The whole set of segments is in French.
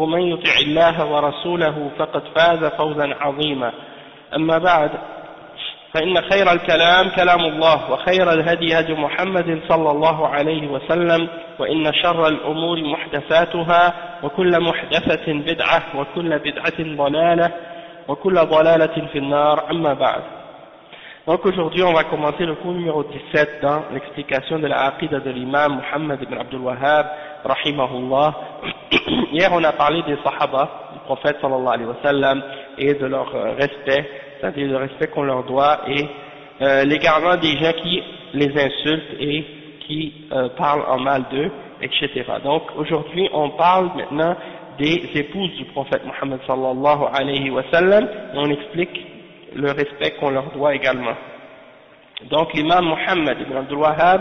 ومن يطع الله ورسوله فقد فاز فوزا عظيما. أما بعد فإن خير الكلام كلام الله وخير الهدي هدي محمد صلى الله عليه وسلم وإن شر الأمور محدثاتها وكل محدثة بدعة وكل بدعة ضلالة وكل ضلالة في النار. أما بعد Donc aujourd'hui, on va commencer le cours numéro 17 dans l'explication de la aqidah de l'imam Muhammad ibn Abdul Wahhab, rahimahullah. Hier, on a parlé des sahaba, du prophète sallallahu alayhi wa sallam, et de leur respect, c'est-à-dire le respect qu'on leur doit, et euh, l'égarement des gens qui les insultent et qui euh, parlent en mal d'eux, etc. Donc aujourd'hui, on parle maintenant des épouses du prophète Muhammad sallallahu alayhi wa sallam, et on explique le respect qu'on leur doit également. Donc l'imam Wahhab,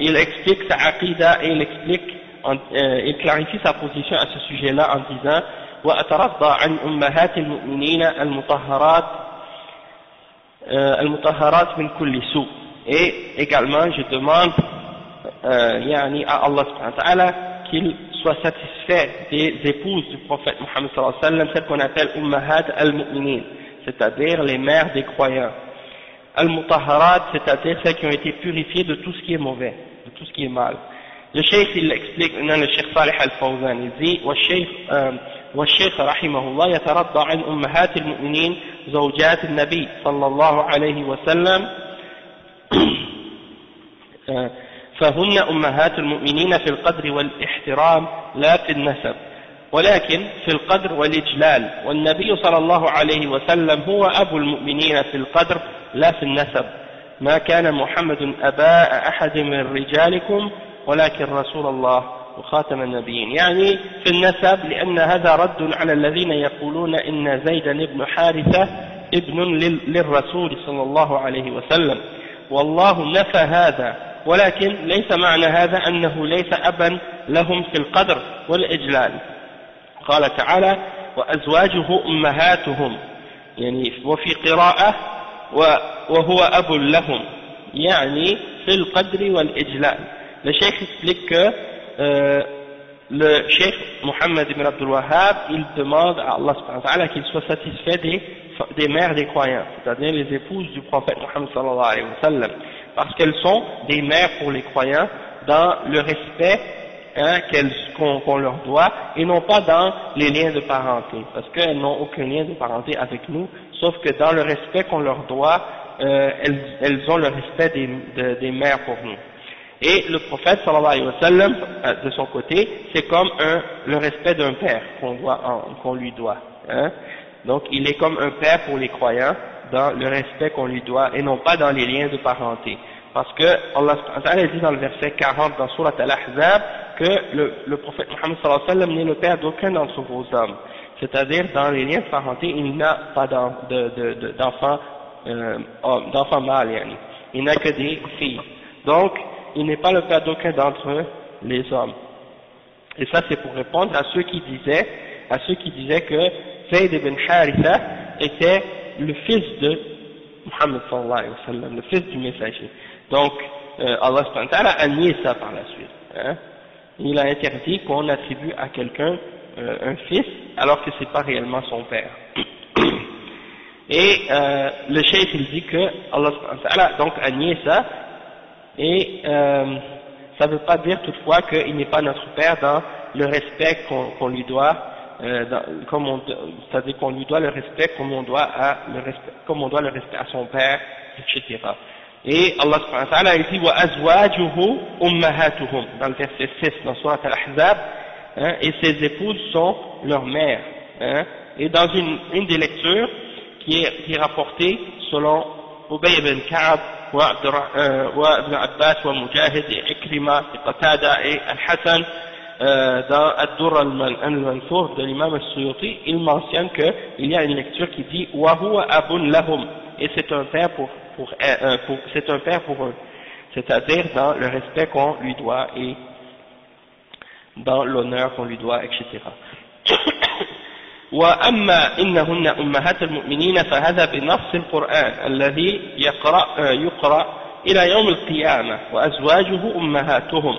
il explique sa aqidah et il explique, euh, il clarifie sa position à ce sujet-là en disant وأترضى عن أمهات المؤمنين المطهرات المطهرات من كل سوء et également je demande euh, yani à Allah subhanahu wa ta'ala qu'il soit satisfait des épouses du prophète Muhammad sallallahu alayhi wa sallam, celles qu'on appelle Ummahat al-Mu'minin c'est-à-dire les mères des croyants. Al-Mutahharat, c'est-à-dire celles qui ont été purifiées de tout ce qui est mauvais, de tout ce qui est mal. Le cheikh, il l'explique, non, le cheikh Salih al-Fawzan, il dit, والشيخ رحمه الله يترضى عن أمهات المؤمنين زوجات النبي صلى الله عليه وسلم. فهن أمهات المؤمنين في القدر والإحترام لا في النسب ولكن في القدر والإجلال. والنبي صلى الله عليه وسلم هو أبو المؤمنين في القدر لا في النسب. ما كان محمد أباء أحد من رجالكم ولكن رسول الله وخاتم النبيين. يعني في النسب لأن هذا رد على الذين يقولون إن زيدا بن حارثة ابن للرسول صلى الله عليه وسلم. والله نفى هذا ولكن ليس معنى هذا أنه ليس أبا لهم في القدر والإجلال. قال تعالى وأزواجه أمهاتهم يعني وفي قراءة وهو أب لهم يعني في القدر والإجلال. Le cheikh explique que euh, le cheikh Mohammed ibn Abdul Wahhab il demande à Allah qu'il soit satisfait des, des mères des croyants c'est-à-dire les épouses du prophète Mohammed sallallahu alayhi wa sallam parce qu'elles sont des mères pour les croyants dans le respect hein, qu'on qu leur doit, et non pas dans les liens de parenté, parce qu'elles n'ont aucun lien de parenté avec nous, sauf que dans le respect qu'on leur doit, euh, elles, ont le respect des, de, des mères pour nous. Et le prophète sallallahu alayhi wa sallam, de son côté, c'est comme un, le respect d'un père qu'on qu'on lui doit. Hein. Donc il est comme un père pour les croyants dans le respect qu'on lui doit et non pas dans les liens de parenté. Parce que Allah dit dans le verset 40 dans Surat Al-Ahzab que le, le prophète Muhammad sallallahu alayhi wa n'est le père d'aucun d'entre vos hommes. C'est-à-dire dans les liens de parenté, il n'a pas d'enfants de, de, euh, mâles, yani. il n'a que des filles. Donc, il n'est pas le père d'aucun d'entre les hommes. Et ça c'est pour répondre à ceux qui disaient, à ceux qui disaient que Zayd ibn Haritha était le fils de Muhammad sallallahu alayhi wa sallam, le fils du messager. Donc, euh, Allah subhanahu wa a nié ça par la suite. Hein. Il a interdit qu'on attribue à quelqu'un euh, un fils alors que c'est pas réellement son père. Et euh, le cheikh il dit que Allah donc a nié ça et euh, ça ne veut pas dire toutefois qu'il n'est pas notre père dans le respect qu'on qu lui doit euh, c'est-à-dire qu'on lui doit le respect comme on doit, à le respect, comme on doit le respect à son père, etc. Et Allah subhanahu wa ta'ala dit azwajuhu ummahatuhum dans le verset 6 dans Surat al-Ahzab hein, et ses épouses sont leurs mères. Hein, et dans une, une des lectures qui est, qui est rapportée selon Ubay ibn Ka'ab et Ikrima et Qatada et Al-Hassan euh, dans Ad-Dur al-Manfour de l'imam al-Suyuti, il mentionne qu'il y a une lecture qui dit wa huwa abun lahum et c'est un père pour, pour, euh, pour c'est un père pour eux c'est-à-dire dans le respect qu'on lui doit et dans l'honneur qu'on lui doit, etc. وأما إنهن أمهات المؤمنين فهذا بنص القرآن الذي يقرأ, يقرأ إلى يوم القيامة وأزواجه أمهاتهم.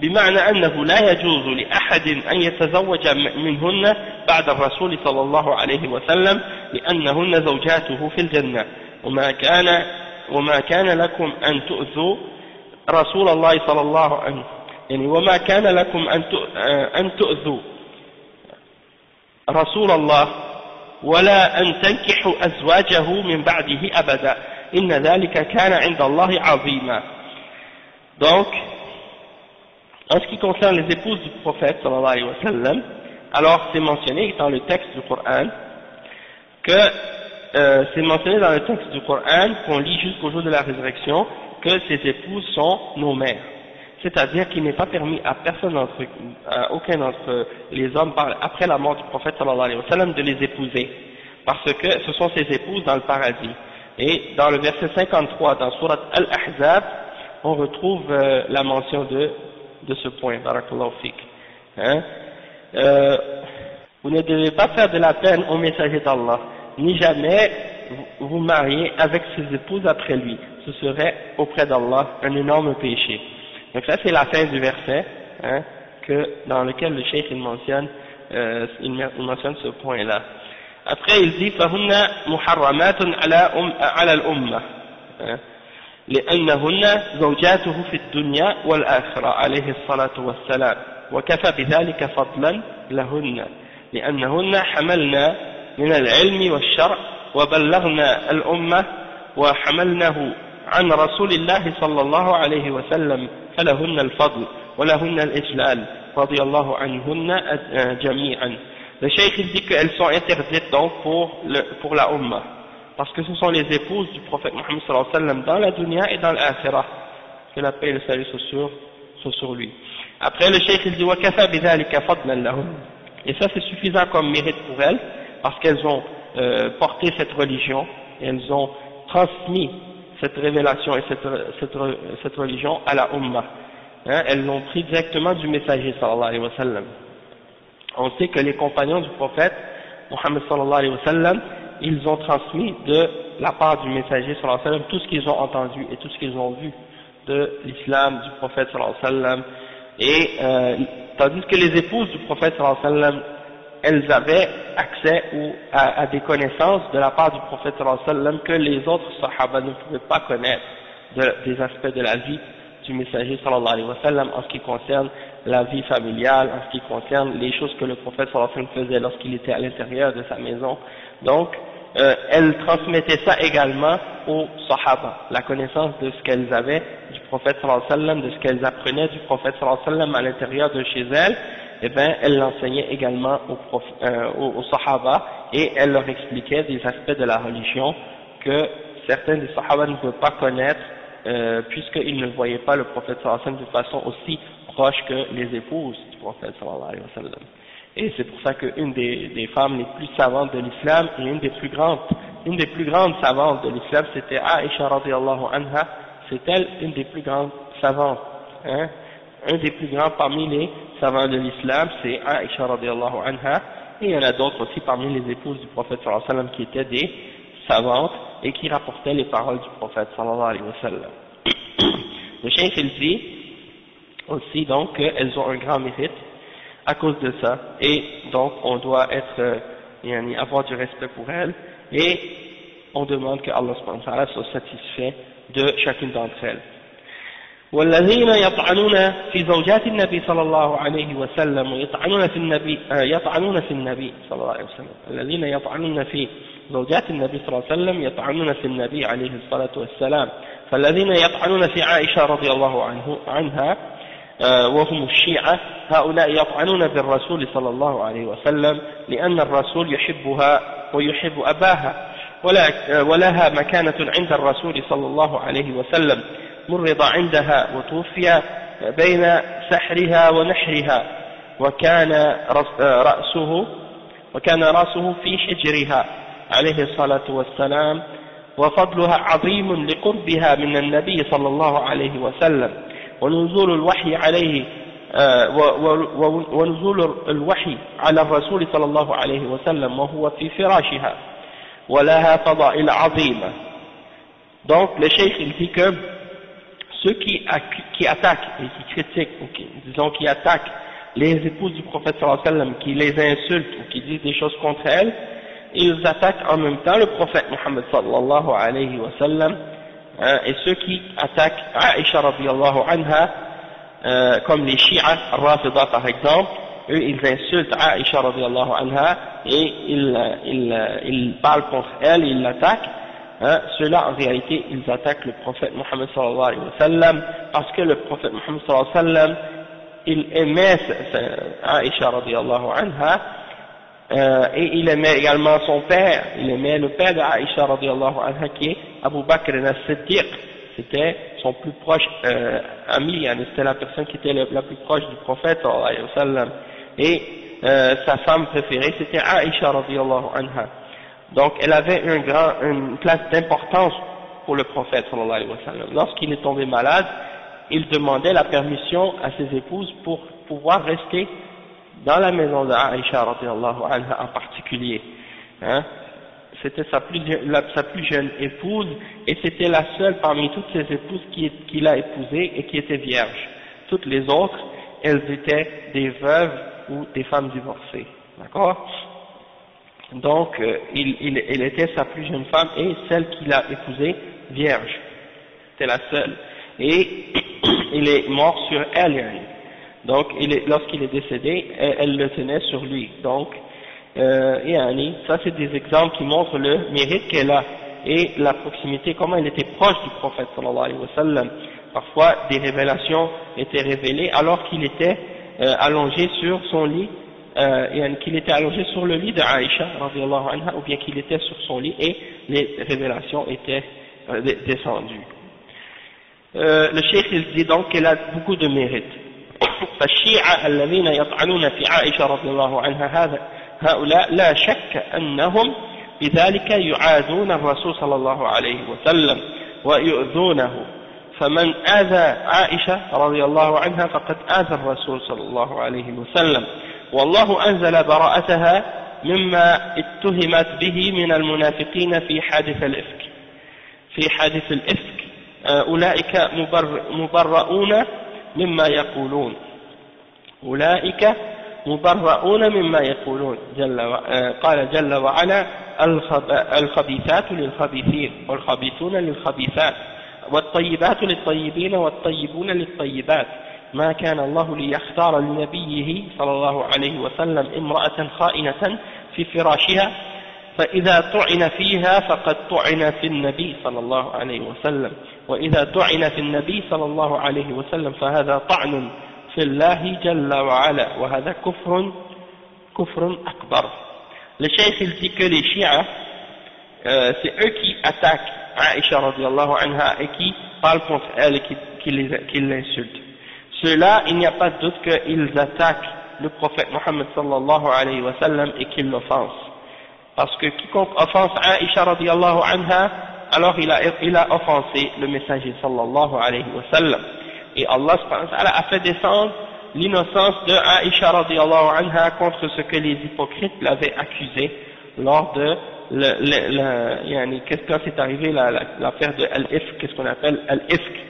بمعنى أنه لا يجوز لأحد أن يتزوج منهن بعد الرسول صلى الله عليه وسلم لأنهن زوجاته في الجنة. وما كان وما كان لكم أن تؤذوا رسول الله صلى الله عليه وسلم. يعني وما كان لكم أن تؤذوا. رسول الله ولا أن تنكحوا أزواجه من بعده أبدا إن ذلك كان عند الله عظيما donc en ce qui concerne les épouses du prophète sallallahu alayhi wa sallam alors c'est mentionné dans le texte du Coran que euh, c'est mentionné dans le texte du Coran qu'on lit jusqu'au jour de la résurrection que ces épouses sont nos mères c'est-à-dire qu'il n'est pas permis à personne d'entre, à aucun d'entre les hommes après la mort du prophète sallallahu alayhi wa sallam de les épouser, parce que ce sont ses épouses dans le paradis. Et dans le verset 53 dans Surat Al-Ahzab, on retrouve euh, la mention de, de ce point, barakallahu hein? euh, vous ne devez pas faire de la peine au messager d'Allah, ni jamais vous marier avec ses épouses après lui. Ce serait auprès d'Allah un énorme péché. Donc ça c'est la fin du verset hein, que, dans lequel le cheikh il mentionne, euh, il mentionne ce point-là. Après il dit فهن محرمات على أم على الأمة لأنهن زوجاته في الدنيا والآخرة عليه الصلاة والسلام وكفى بذلك فضلا لهن لأنهن حملنا من العلم والشرع وبلغنا الأمة وحملناه عن رسول الله صلى الله عليه وسلم فلهن الفضل ولهن الإجلال رضي الله عنهن جميعا Le cheikh il dit qu'elles sont interdites donc pour, le, pour la Ummah parce que ce sont les épouses du prophète Mohammed sallallahu alayhi wa sallam dans la dunya et dans l'akhirah que la paix et le salut sont sur, sont sur lui après le cheikh il dit وَكَفَى بِذَلِكَ فَضْلًا لَهُمْ et ça c'est suffisant comme mérite pour elles parce qu'elles ont euh, porté cette religion et elles ont transmis cette révélation et cette, religion à la Ummah. Hein, elles l'ont pris directement du messager sallallahu alayhi wa sallam. On sait que les compagnons du prophète, Mohammed sallallahu alayhi wa sallam, ils ont transmis de la part du messager sallallahu alayhi tout ce qu'ils ont entendu et tout ce qu'ils ont vu de l'islam du prophète sallallahu alayhi wa sallam. Et euh, tandis que les épouses du prophète sallallahu alayhi wa sallam, elles avaient accès ou à, des connaissances de la part du prophète sallam que les autres sahaba ne pouvaient pas connaître des aspects de la vie du messager sallallahu alayhi wa sallam en ce qui concerne la vie familiale, en ce qui concerne les choses que le prophète sallallahu alayhi wa sallam faisait lorsqu'il était à l'intérieur de sa maison. Donc, euh, elles transmettaient ça également aux sahaba, la connaissance de ce qu'elles avaient du prophète sallallahu alayhi wa sallam, de ce qu'elles apprenaient du prophète sallallahu alayhi wa sallam à l'intérieur de chez elles, eh bien, elle l'enseignait également aux, euh, aux, Sahaba et elle leur expliquait des aspects de la religion que certains des Sahaba ne pouvaient pas connaître euh, puisqu'ils ne voyaient pas le prophète sallallahu de façon aussi proche que les épouses du prophète sallallahu alayhi wa sallam. Et c'est pour ça qu'une des, des femmes les plus savantes de l'islam et une des plus grandes, une des plus grandes savantes de l'islam, c'était Aisha radiallahu anha, c'est elle une des plus grandes savantes. Hein un des plus grands parmi les savants de l'islam, c'est Aisha radiallahu anha, et il y en a d'autres aussi parmi les épouses du prophète sallallahu alayhi wa sallam qui étaient des savantes et qui rapportaient les paroles du prophète sallallahu alayhi wa sallam. Le il dit aussi donc qu'elles ont un grand mérite à cause de ça, et donc on doit être, euh, avoir du respect pour elles, et on demande que Allah soit satisfait de chacune d'entre elles. والذين يطعنون في زوجات النبي صلى الله عليه وسلم ويطعنون في النبي آه، يطعنون في النبي صلى الله عليه وسلم. الذين يطعنون في زوجات النبي صلى الله عليه وسلم يطعنون في النبي عليه الصلاة والسلام. فالذين يطعنون في عائشة رضي الله عنه عنها آه، وهم الشيعة هؤلاء يطعنون بالرسول صلى الله عليه وسلم لأن الرسول يحبها ويحب أباها آه، ولها مكانة عند الرسول صلى الله عليه وسلم. مرض عندها وتوفي بين سحرها ونحرها وكان رأسه وكان رأسه في حجرها عليه الصلاة والسلام وفضلها عظيم لقربها من النبي صلى الله عليه وسلم ونزول الوحي عليه آه، ونزول الوحي على الرسول صلى الله عليه وسلم وهو في فراشها ولها فضائل عظيمة. Donc le cheikh il dit que ceux qui, attaquent et qui critiquent disons qui attaquent les épouses du prophète sallam qui les insultent ou qui disent des choses contre elles ils attaquent en même temps le prophète Muhammad sallallahu alayhi wa sallam hein, et ceux qui attaquent Aisha radiallahu anha euh, comme les Shia, Rafida par exemple, eux ils insultent Aisha radiallahu anha et ils, ils, ils parlent contre elle, ils l'attaquent. Hein, Ceux-là en réalité ils attaquent le prophète Muhammad sallallahu alayhi wa sallam parce que le prophète Muhammad sallallahu alayhi wa sallam il aimait Aisha radiallahu anha euh, et il aimait également son père, il aimait le père de Aisha radiallahu anha qui est Abu Bakr al-Siddiq, c'était son plus proche euh, ami, c'était la personne qui était la, plus proche du prophète alayhi wa sallam. et euh, sa femme préférée c'était Aisha radiallahu anha. Donc elle avait une place d'importance pour le prophète sallallahu alayhi wa sallam. Lorsqu'il est tombé malade, il demandait la permission à ses épouses pour pouvoir rester dans la maison d'Aïcha anha en particulier. Hein, c'était sa plus, jeune épouse et c'était la seule parmi toutes ses épouses qu'il qui a épousée et qui était vierge. Toutes les autres, elles étaient des veuves ou des femmes divorcées. D'accord? Donc, euh, il, il, elle était sa plus jeune femme et celle qu'il a épousée vierge. C'était la seule. Et il est mort sur elle. Donc, lorsqu'il est décédé, elle, le tenait sur lui. Donc, euh, et Annie, ça c'est des exemples qui montrent le mérite qu'elle a et la proximité, comment elle était proche du prophète sallallahu alayhi wa sallam. Parfois, des révélations étaient révélées alors qu'il était euh, allongé sur son lit, euh, qu'il était allongé sur le lit de Aïcha, anha, ou bien qu'il était sur son lit et les révélations étaient euh, descendues. Euh, le cheikh il dit donc qu'elle a beaucoup de mérite. فالشيعة الذين يطعنون في عائشة رضي الله عنها هذا هؤلاء لا شك أنهم بذلك يعادون الرسول صلى الله عليه وسلم ويؤذونه فمن آذى عائشة رضي الله عنها فقد آذى الرسول صلى الله عليه وسلم والله أنزل براءتها مما اتهمت به من المنافقين في حادث الإفك. في حادث الإفك أولئك مبرؤون مما يقولون. أولئك مبرؤون مما يقولون. جل قال جل وعلا الخبيثات للخبيثين والخبيثون للخبيثات والطيبات للطيبين والطيبون للطيبات. ما كان الله ليختار لنبيه صلى الله عليه وسلم امرأة خائنة في فراشها فإذا طعن فيها فقد طعن في النبي صلى الله عليه وسلم وإذا طعن في النبي صلى الله عليه وسلم فهذا طعن في الله جل وعلا وهذا كفر كفر أكبر Le cheikh il dit que les chiites, euh, c'est eux qui attaquent Aisha radiallahu anha et qui parlent contre elle et qui, qui, qui l'insultent. Ceux-là, il n'y a pas de doute qu'ils attaquent le prophète Mohammed sallallahu alayhi wa sallam et qu'ils l'offensent. Parce que quiconque offense Aisha radiallahu anha, alors il a, il a offensé le messager sallallahu alayhi wa sallam. Et Allah a fait descendre l'innocence de Aisha radiallahu anha contre ce que les hypocrites l'avaient accusé lors de le, le, qu'est-ce que c'est arrivé l'affaire de Al-Ifk, qu'est-ce qu'on appelle Al-Ifk?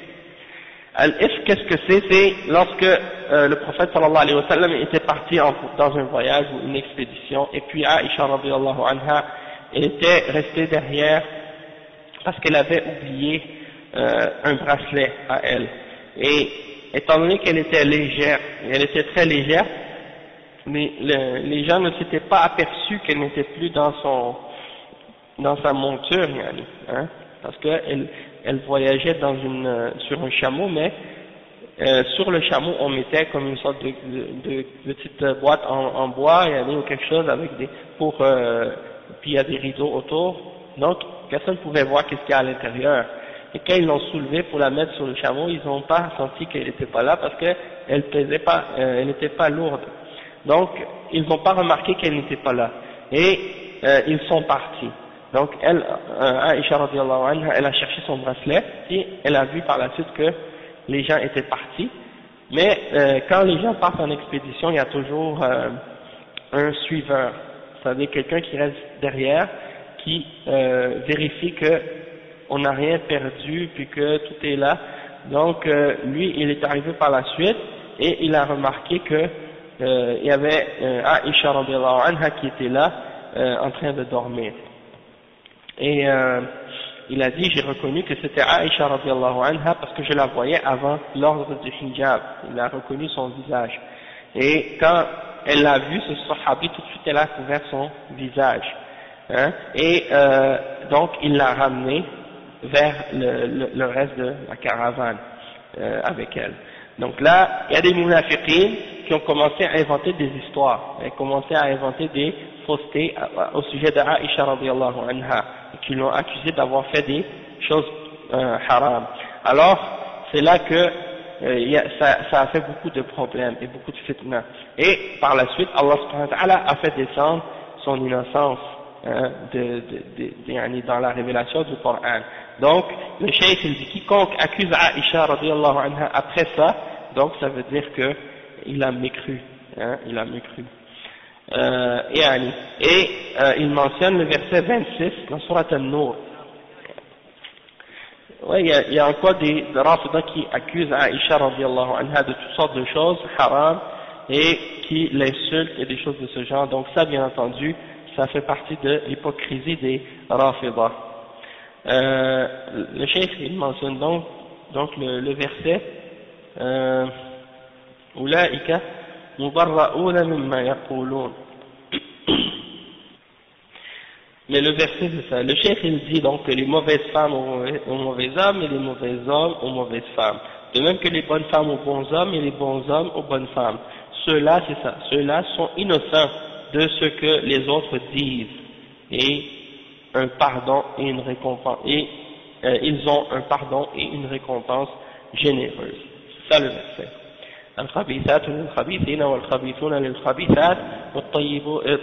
Al-Ifk, qu'est-ce que c'est? C'est lorsque euh, le prophète sallallahu alayhi wa sallam était parti dans un voyage ou une expédition et puis Aisha radiallahu anha était restée derrière parce qu'elle avait oublié euh, un bracelet à elle. Et étant donné qu'elle était légère, elle était très légère, les, les gens ne s'étaient pas aperçus qu'elle n'était plus dans son dans sa monture, hein, parce qu'elle elle voyageait une, sur un chameau, mais euh, sur le chameau on mettait comme une sorte de, petite boîte en, en bois ou quelque chose avec des pour euh, puis il y a des rideaux autour, donc personne ne pouvait voir qu'est-ce qu'il y a à l'intérieur. Et quand ils l'ont soulevée pour la mettre sur le chameau, ils n'ont pas senti qu'elle n'était pas là parce qu'elle pesait pas, euh, elle n'était pas lourde. Donc ils n'ont pas remarqué qu'elle n'était pas là. Et euh, ils sont partis. Donc elle, euh, anha, elle a cherché son bracelet et elle a vu par la suite que les gens étaient partis. Mais euh, quand les gens partent en expédition, il y a toujours euh, un suiveur, c'est-à-dire quelqu'un qui reste derrière, qui euh, vérifie que on n'a rien perdu puis que tout est là. Donc euh, lui, il est arrivé par la suite et il a remarqué que euh, il y avait Aisha anha qui était là en train de dormir. Et euh, il a dit, j'ai reconnu que c'était Aisha radiallahu anha parce que je la voyais avant l'ordre du hijab. Il a reconnu son visage. Et quand elle l'a vu, ce sahabi, tout de suite elle a couvert son visage. Hein, et euh, donc il l'a ramené vers le, reste de la caravane euh, avec elle. Donc là, il y a des munafiqines qui ont commencé à inventer des histoires, ont commencé à inventer des faussetés au sujet de Aisha radiallahu anha qui l'ont accusé d'avoir fait des choses euh, haram. Alors, c'est là que euh, ça, ça, a fait beaucoup de problèmes et beaucoup de fitna. Et par la suite, Allah subhanahu wa a fait descendre son innocence hein, de, de, de, dans la révélation du Coran. Donc, le cheikh il dit quiconque accuse Aisha radiallahu anha après ça, donc ça veut dire que il a mécru, hein, il a mécru. Euh, et euh, il mentionne le verset 26 dans Surat Al-Nur. Oui, il y, a, y encore des, des qui accusent Aisha radiallahu anha de toutes sortes de choses haram et qui l'insultent et des choses de ce genre. Donc ça, bien entendu, ça fait partie de l'hypocrisie des rafidah. Euh, le chef, il mentionne donc, donc le, le verset euh, mais le verset c'est ça. Le chef il dit donc que les mauvaises femmes aux mauvais hommes et les mauvais hommes aux mauvaises femmes. De même que les bonnes femmes aux bons hommes et les bons hommes aux bonnes femmes. Ceux-là, c'est ça. Ceux-là sont innocents de ce que les autres disent. Et un pardon et une récompense. Et euh, ils ont un pardon et une récompense généreuse. C'est ça le verset. الخبيثات للخبيثين والخبيثون للخبيثات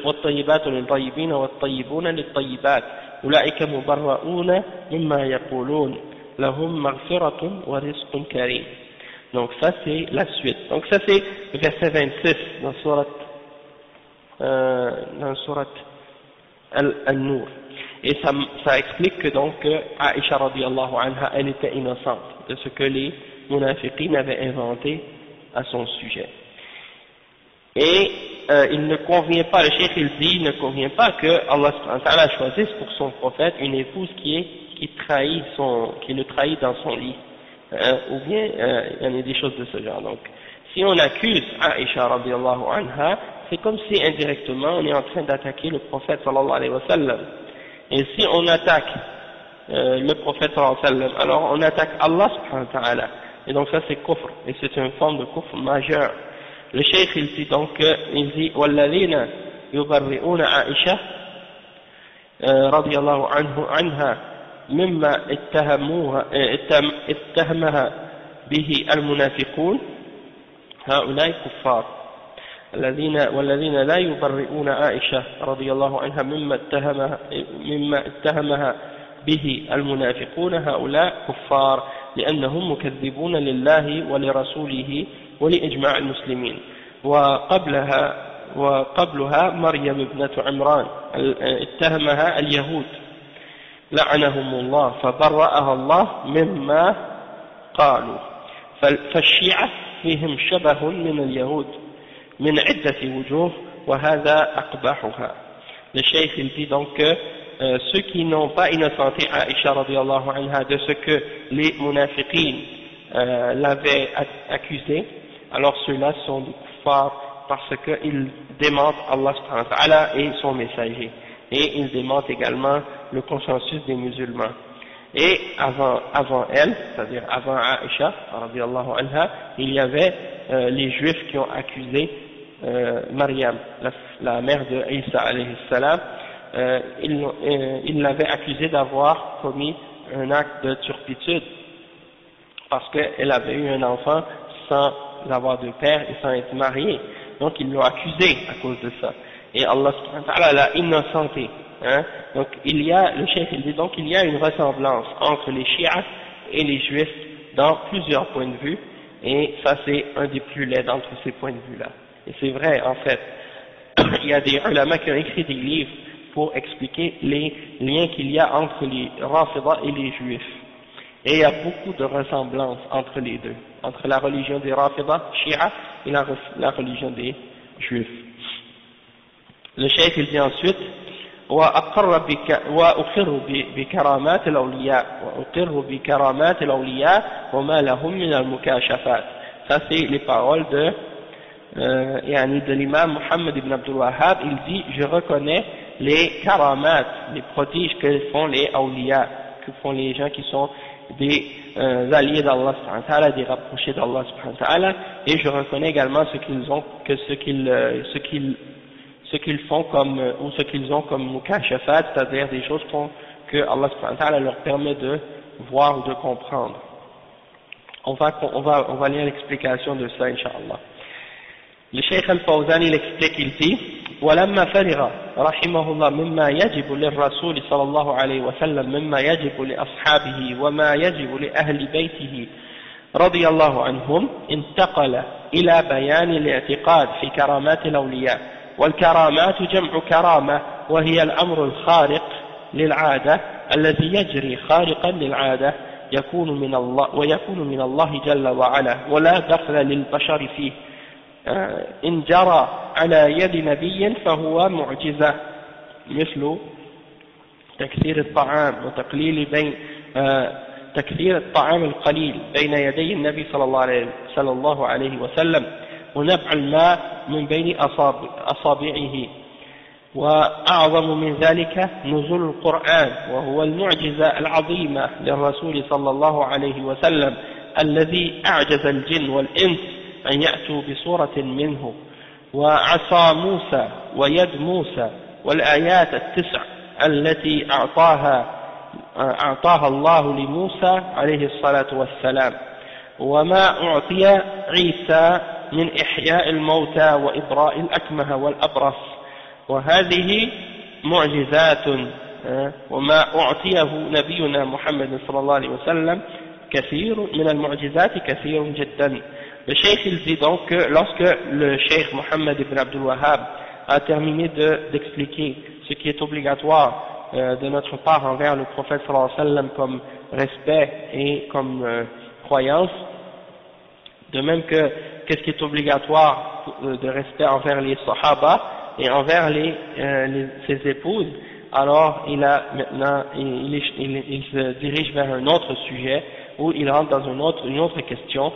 والطيبات للطيبين والطيبون للطيبات أولئك مبرؤون مما يقولون لهم مغفرة ورزق كريم donc ça c'est la suite donc ça c'est verset 26 dans surat euh, dans surat Al-Nur et ça, ça explique que donc Aisha radiallahu anha elle était innocente de ce que les munafiqines avaient inventé à son sujet. Et euh, il ne convient pas, le cheikh il dit, il ne convient pas que Allah choisisse pour son prophète une épouse qui est qui trahit son, qui le trahit dans son lit, hein, ou bien euh, il y en a des choses de ce genre. Donc, si on accuse Aisha radiallahu anha, c'est comme si indirectement on est en train d'attaquer le prophète sallallahu alayhi wa sallam. Et si on attaque euh, le prophète sallallahu alayhi wa sallam, alors on attaque Allah subhanahu wa ta'ala. Et donc ça c'est kufr, et c'est une forme de kufr majeur. Le cheikh il dit donc, il dit, وَالَّذِينَ يُبَرِّئُونَ عَائِشَةً رضي الله عنه عنها مما اتهموها اتهمها به المنافقون هؤلاء كفار الذين والذين لا يبرئون عائشة رضي الله عنها مما اتهمها مما اتهمها به المنافقون هؤلاء كفار لأنهم مكذبون لله ولرسوله ولإجماع المسلمين. وقبلها وقبلها مريم ابنة عمران اتهمها اليهود. لعنهم الله فبرأها الله مما قالوا. فالشيعة فيهم شبه من اليهود من عدة وجوه وهذا أقبحها. Dit donc que Euh, ceux qui n'ont pas innocenté Aisha radiallahu anha de ce que les munafiqines euh, l'avaient accusé, alors ceux-là sont des kuffars parce qu'ils démentent Allah et son messager. Et ils démentent également le consensus des musulmans. Et avant, avant elle, c'est-à-dire avant Aisha, anha, il y avait euh, les juifs qui ont accusé euh, Mariam, la, mère de Isa alayhi salam, euh, ils l'avaient accusée d'avoir commis un acte de turpitude parce qu'elle avait eu un enfant sans avoir de père et sans être mariée. Donc ils l'ont accusée à cause de ça. Et Allah l'a innocenté. Hein. Donc il y a, le chef il dit donc il y a une ressemblance entre les chiites et les juifs dans plusieurs points de vue. Et ça c'est un des plus laids d'entre ces points de vue là. Et c'est vrai en fait. il y a des ulama qui ont écrit des livres pour expliquer les liens qu'il y a entre les Rafidah et les Juifs. Et il y a beaucoup de ressemblances entre les deux, entre la religion des Rafidah, Shia, et la, la religion des Juifs. Le chef il dit ensuite, وأقر بك وأقر بكرامات الأولياء وأقر بكرامات الأولياء وما لهم من المكاشفات ça c'est les paroles de euh, de l'imam Muhammad ibn Abdul Wahhab il dit je reconnais les karamat, les prodiges que font les awliya, que font les gens qui sont des euh, alliés d'Allah des rapprochés d'Allah et je reconnais également ce qu'ils ont, que ce qu'ils, euh, ce qu'ils, ce qu'ils font comme, euh, ou ce qu'ils ont comme mukashafat, c'est-à-dire des choses que Allah leur permet de voir ou de comprendre. On va, on va, on va lire l'explication de ça, Inch'Allah. Le Cheikh Al-Fawzan, ولما فرغ رحمه الله مما يجب للرسول صلى الله عليه وسلم مما يجب لأصحابه وما يجب لأهل بيته رضي الله عنهم انتقل إلى بيان الاعتقاد في كرامات الأولياء. والكرامات جمع كرامة وهي الأمر الخارق للعادة الذي يجري خارقا للعادة يكون من الله ويكون من الله جل وعلا ولا دخل للبشر فيه. إن جرى على يد نبي فهو معجزة مثل تكثير الطعام وتقليل بين آه، تكثير الطعام القليل بين يدي النبي صلى الله عليه وسلم ونبع الماء من بين أصابعه. وأعظم من ذلك نزول القرآن وهو المعجزة العظيمة للرسول صلى الله عليه وسلم الذي أعجز الجن والإنس أن يأتوا بصورة منه. وعصا موسى ويد موسى والآيات التسع التي أعطاها أعطاها الله لموسى عليه الصلاة والسلام. وما أعطي عيسى من إحياء الموتى وإبراء الأكمه والأبرص. وهذه معجزات وما أعطيه نبينا محمد صلى الله عليه وسلم كثير من المعجزات كثير جدا. Le cheikh il dit donc que lorsque le cheikh Mohammed ibn Abdul Wahhab a terminé d'expliquer ce qui est obligatoire euh, de notre part envers le prophète sallallahu alayhi wa sallam comme respect et comme euh, croyance, de même que qu'est-ce qui est obligatoire euh, de respect envers les sahaba et envers les, ses épouses, alors il a maintenant il, il, il, se dirige vers un autre sujet où il rentre dans une autre, une autre question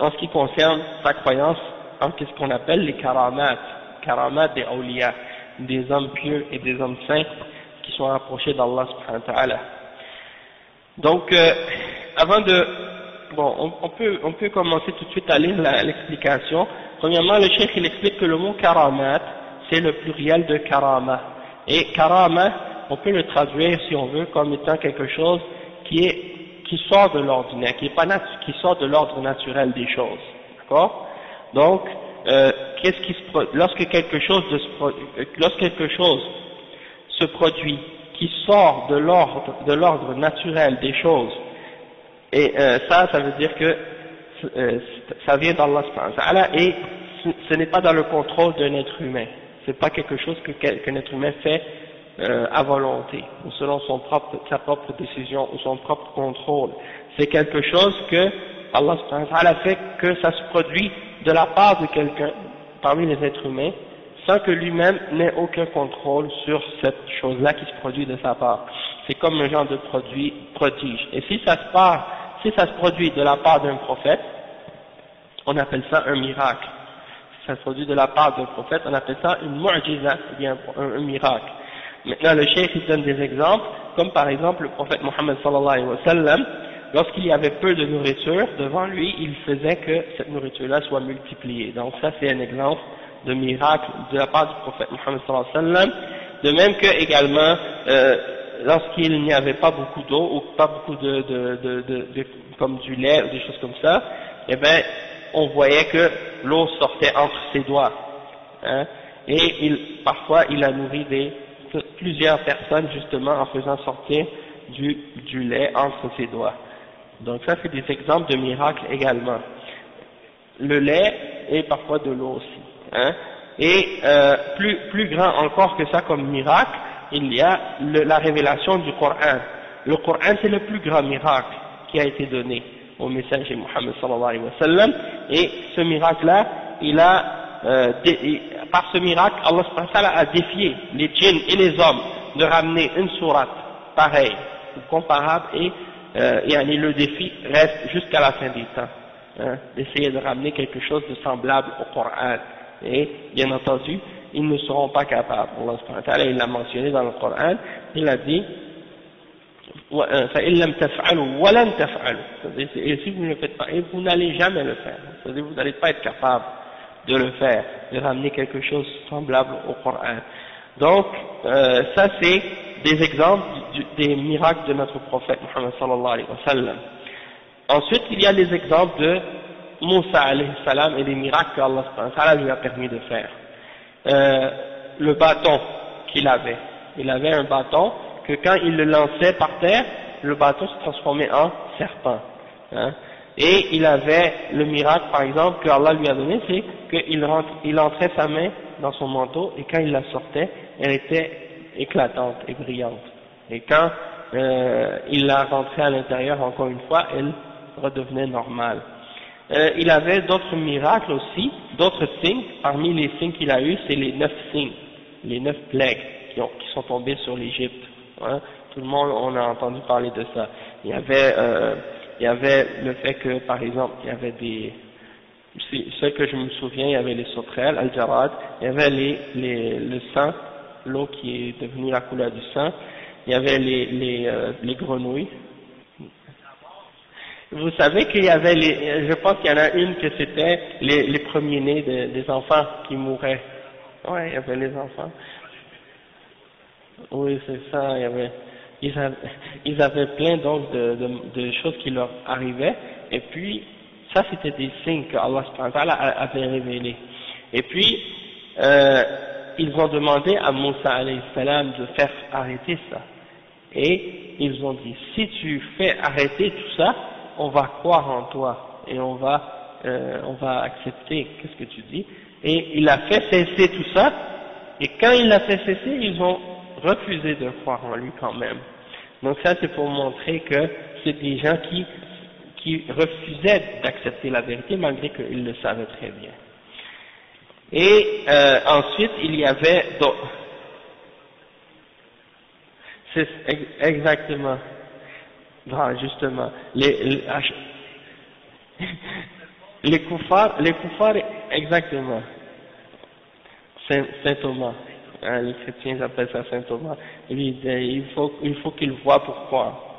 en ce qui concerne sa croyance en ce qu'on appelle les karamat, karamat des awliya, des hommes pieux et des hommes saints qui sont rapprochés d'Allah subhanahu wa ta'ala. Donc, euh, avant de, bon, on, peut, on peut commencer tout de suite à lire l'explication. Premièrement, le cheikh il explique que le mot karamat, c'est le pluriel de karama. Et karama, on peut le traduire, si on veut, comme étant quelque chose qui est qui sort de l'ordinaire, qui, qui sort de l'ordre naturel des choses. D'accord? Donc, euh, qu'est-ce qui se lorsque quelque chose de lorsque quelque chose se produit qui sort de l'ordre de naturel des choses, et euh, ça, ça veut dire que euh, ça vient d'Allah et ce n'est pas dans le contrôle d'un être humain. C'est pas quelque chose qu'un être humain fait euh, à volonté, ou selon son propre, sa propre décision, ou son propre contrôle. C'est quelque chose que Allah a fait que ça se produit de la part de quelqu'un parmi les êtres humains, sans que lui-même n'ait aucun contrôle sur cette chose-là qui se produit de sa part. C'est comme un genre de produit prodige. Et si ça se part, si ça se produit de la part d'un prophète, on appelle ça un miracle. Si ça se produit de la part d'un prophète, on appelle ça une mu'jiza, bien un, miracle. Maintenant, le cheikh il donne des exemples, comme par exemple le prophète Mohammed sallallahu alayhi wa sallam, lorsqu'il y avait peu de nourriture devant lui, il faisait que cette nourriture-là soit multipliée. Donc ça, c'est un exemple de miracle de la part du prophète Mohammed sallallahu alayhi wa sallam. De même que également, euh, lorsqu'il n'y avait pas beaucoup d'eau ou pas beaucoup de, de, de, de, comme du lait ou des choses comme ça, eh ben, on voyait que l'eau sortait entre ses doigts. Hein, et il, parfois, il a nourri des, plusieurs personnes justement en faisant sortir du, du lait entre ses doigts. Donc ça, c'est des exemples de miracles également. Le lait et parfois de l'eau aussi. Hein, et euh, plus, plus grand encore que ça comme miracle, il y a la révélation du Coran. Le Coran, c'est le plus grand miracle qui a été donné au messager Muhammad sallallahu alayhi wa sallam. Et ce miracle-là, il a, euh, par ce miracle, Allah a défié les djinns et les hommes de ramener une sourate pareille ou comparable et euh, le défi reste jusqu'à la fin des temps. Hein, d'essayer de ramener quelque chose de semblable au Coran. Et bien entendu, ils ne seront pas capables. Allah l'a mentionné dans le Coran, il a dit et si vous ne le faites pas, et vous n'allez jamais le faire, vous n'allez pas être capable de le faire, de ramener quelque chose semblable au Coran. Donc, euh, ça c'est des exemples des miracles de notre prophète Muhammad sallallahu alayhi wa sallam. Ensuite, il y a les exemples de Moussa alayhi salam et des miracles qu'Allah lui a permis de faire. Euh, le bâton qu'il avait. Il avait un bâton que quand il le lançait par terre, le bâton se transformait en serpent. Hein. Et il avait le miracle, par exemple, que Allah lui a donné, c'est qu'il il entrait sa main dans son manteau et quand il la sortait, elle était éclatante et brillante. Et quand euh, il la rentrait à l'intérieur encore une fois, elle redevenait normale. Euh, il avait d'autres miracles aussi, d'autres signes. Parmi les signes qu'il a eus, c'est les neuf signes, les neuf plagues qui, ont, qui sont tombées sur l'Égypte. Hein. Tout le monde, on a entendu parler de ça. Il y avait, euh, il y avait le fait que, par exemple, il y avait des, ce que je me souviens, il y avait les sauterelles, al-jarad, il y avait les, les, le sang, l'eau qui est devenue la couleur du sang, il y avait les, les, euh, les grenouilles, vous savez qu'il y avait les, je pense qu'il y en a une que c'était les, premiers-nés des enfants qui mouraient. Ouais, il y avait les enfants. Oui, c'est ça, il y avait, ils avaient, ils avaient plein donc de, de, de, choses qui leur arrivaient, et puis, ça c'était des signes que Allah avait révélés. Et puis, euh, ils ont demandé à Moussa salam de faire arrêter ça. Et ils ont dit, si tu fais arrêter tout ça, on va croire en toi et on va, euh, on va accepter qu'est-ce que tu dis? Et il a fait cesser tout ça, et quand il l'a fait cesser, ils ont refusé de croire en lui quand même. Donc ça c'est pour montrer que c'est des gens qui, qui refusaient d'accepter la vérité malgré qu'ils le savaient très bien. Et euh, ensuite il y avait. C'est exactement. Non, justement, les, les, les les koufars, exactement, Saint, Saint Thomas, hein, les chrétiens appellent ça Saint Thomas, lui, il faut, il faut qu'il voit pourquoi.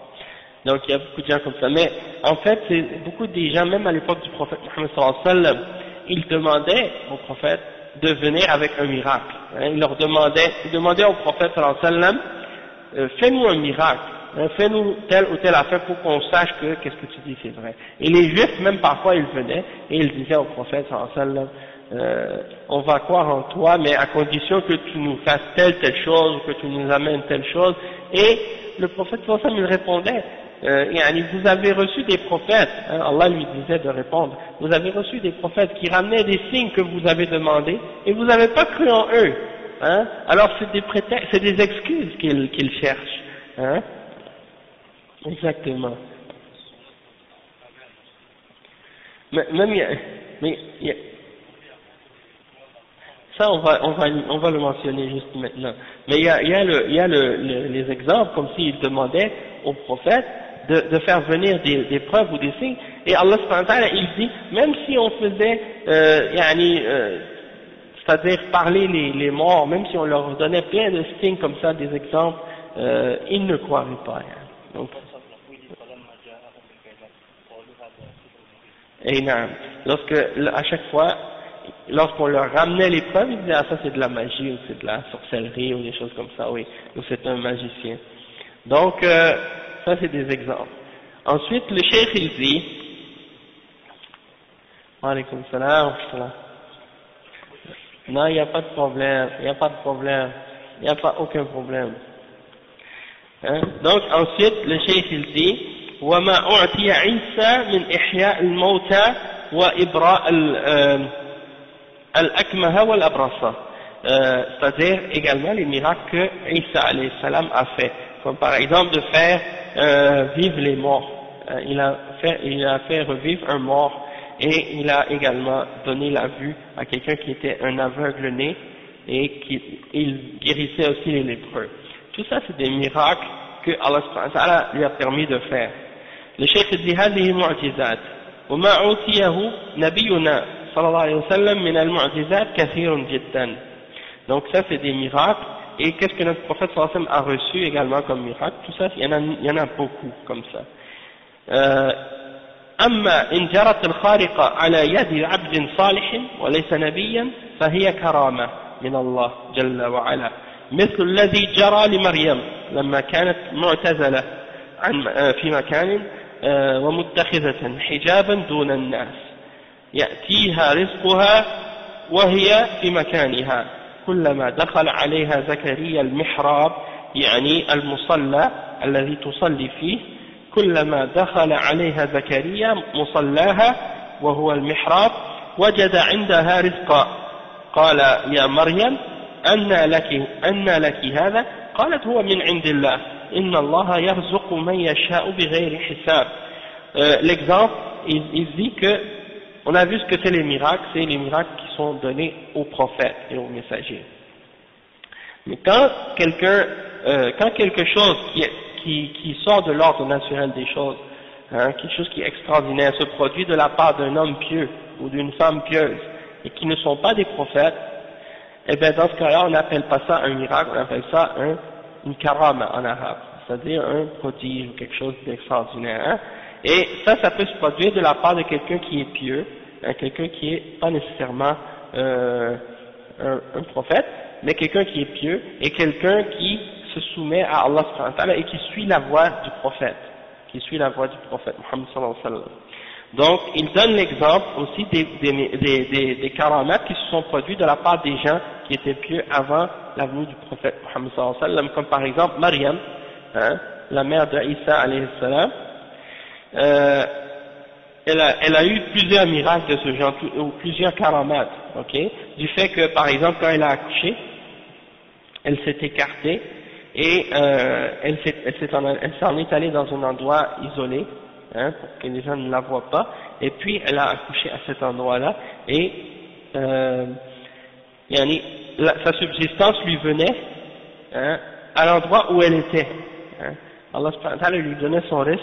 Donc il y a beaucoup de gens comme ça. Mais en fait, beaucoup de gens, même à l'époque du prophète Mohammed sallam, ils demandaient au prophète de venir avec un miracle. Hein, ils leur demandaient, ils demandaient au prophète sallam, euh, fais-nous un miracle. Hein, fais-nous telle ou telle affaire pour qu'on sache que qu'est-ce que tu dis c'est vrai. Et les juifs, même parfois, ils venaient et ils disaient au prophète, euh, on va croire en toi, mais à condition que tu nous fasses telle, telle chose, que tu nous amènes telle chose. Et le prophète sallam, il répondait, euh, vous avez reçu des prophètes, hein, Allah lui disait de répondre, vous avez reçu des prophètes qui ramenaient des signes que vous avez demandés, et vous n'avez pas cru en eux. Hein, alors c'est des prétextes, c'est des excuses qu'ils cherchent. Hein, Exactement. Mais, même, mais, ça on va, on va, on va le mentionner juste maintenant. Mais il y a, il y a, le, il y a le, les exemples comme s'il demandait au prophète de, de faire venir des, des, preuves ou des signes, et Allah il dit, même si on faisait, euh, yani, euh, c'est-à-dire parler les, les, morts, même si on leur donnait plein de signes comme ça, des exemples, euh, ils ne croiraient pas. Hein. Donc, et non, lorsque, à chaque fois, lorsqu'on leur ramenait les preuves, ils disaient, ah ça c'est de la magie, ou c'est de la sorcellerie, ou des choses comme ça, oui, ou c'est un magicien. Donc, euh, ça c'est des exemples. Ensuite, le cheikh il dit, Alaykoum salam, non, il n'y a pas de problème, il n'y a pas de problème, il n'y a pas aucun problème. Hein? Donc, ensuite, le cheikh il dit, وما أعطي عيسى من إحياء الموتى وإبراء الأكمه والأبرصة c'est-à-dire également les miracles que Isa salam a fait comme par exemple de faire euh, vivre les morts. Euh, il, a fait, il a fait revivre un mort et il a également donné la vue à quelqu'un qui était un aveugle né et qui il guérissait aussi les lépreux. Tout ça c'est des miracles que Allah lui a permis de faire. Le cheikh dit هذه معجزات وما أوتيه نبينا صلى الله عليه وسلم من المعجزات كثير جدا. Donc ça c'est des miracles et qu'est-ce que notre prophète sallam a reçu également comme miracle, tout ça, il y en a, il y en a beaucoup comme ça. أما إن جرت الخارقة على يد عبد صالح وليس نبيا فهي كرامة من الله جل وعلا مثل الذي جرى لمريم لما كانت معتزلة عن في مكان ومتخذة حجابا دون الناس يأتيها رزقها وهي في مكانها. كلما دخل عليها زكريا المحراب يعني المصلى الذي تصلي فيه كلما دخل عليها زكريا مصلاها وهو المحراب وجد عندها رزقا. قال يا مريم أن لك, أن لك هذا؟ قالت هو من عند الله. إن الله يرزق من يشاء بغير حساب. Euh, l'exemple il, il dit que On a vu ce que c'est les miracles, c'est les miracles qui sont donnés aux prophètes et aux messagers. Mais quand quelqu'un, euh, quand quelque chose qui, qui, qui sort de l'ordre naturel des choses, hein, quelque chose qui est extraordinaire, se produit de la part d'un homme pieux ou d'une femme pieuse et qui ne sont pas des prophètes, eh bien dans ce cas-là, on n'appelle pas ça un miracle, on appelle ça un, une karama en arabe, c'est-à-dire un prodige ou quelque chose d'extraordinaire. Hein. Et ça, ça peut se produire de la part de quelqu'un qui est pieux, hein, quelqu'un qui n'est pas nécessairement euh, un, prophète, mais quelqu'un qui est pieux et quelqu'un qui se soumet à Allah et qui suit la voie du prophète, qui suit la voie du prophète Muhammad. Donc, il donne l'exemple aussi des, des, des, des, karamats qui se sont produits de la part des gens qui étaient pieux avant la venue du prophète Muhammad comme par exemple Mariam, hein, la mère de Isa alayhi salam, euh, elle, a, elle, a, eu plusieurs miracles de ce genre, ou plusieurs karamats, ok, du fait que, par exemple, quand elle a accouché, elle s'est écartée et euh, elle s'en est, allée dans un endroit isolé, hein, pour que les gens ne la voient pas, et puis elle a accouché à cet endroit-là, et euh, sa subsistance lui venait hein, à l'endroit où elle était. Hein. Allah lui donnait son risque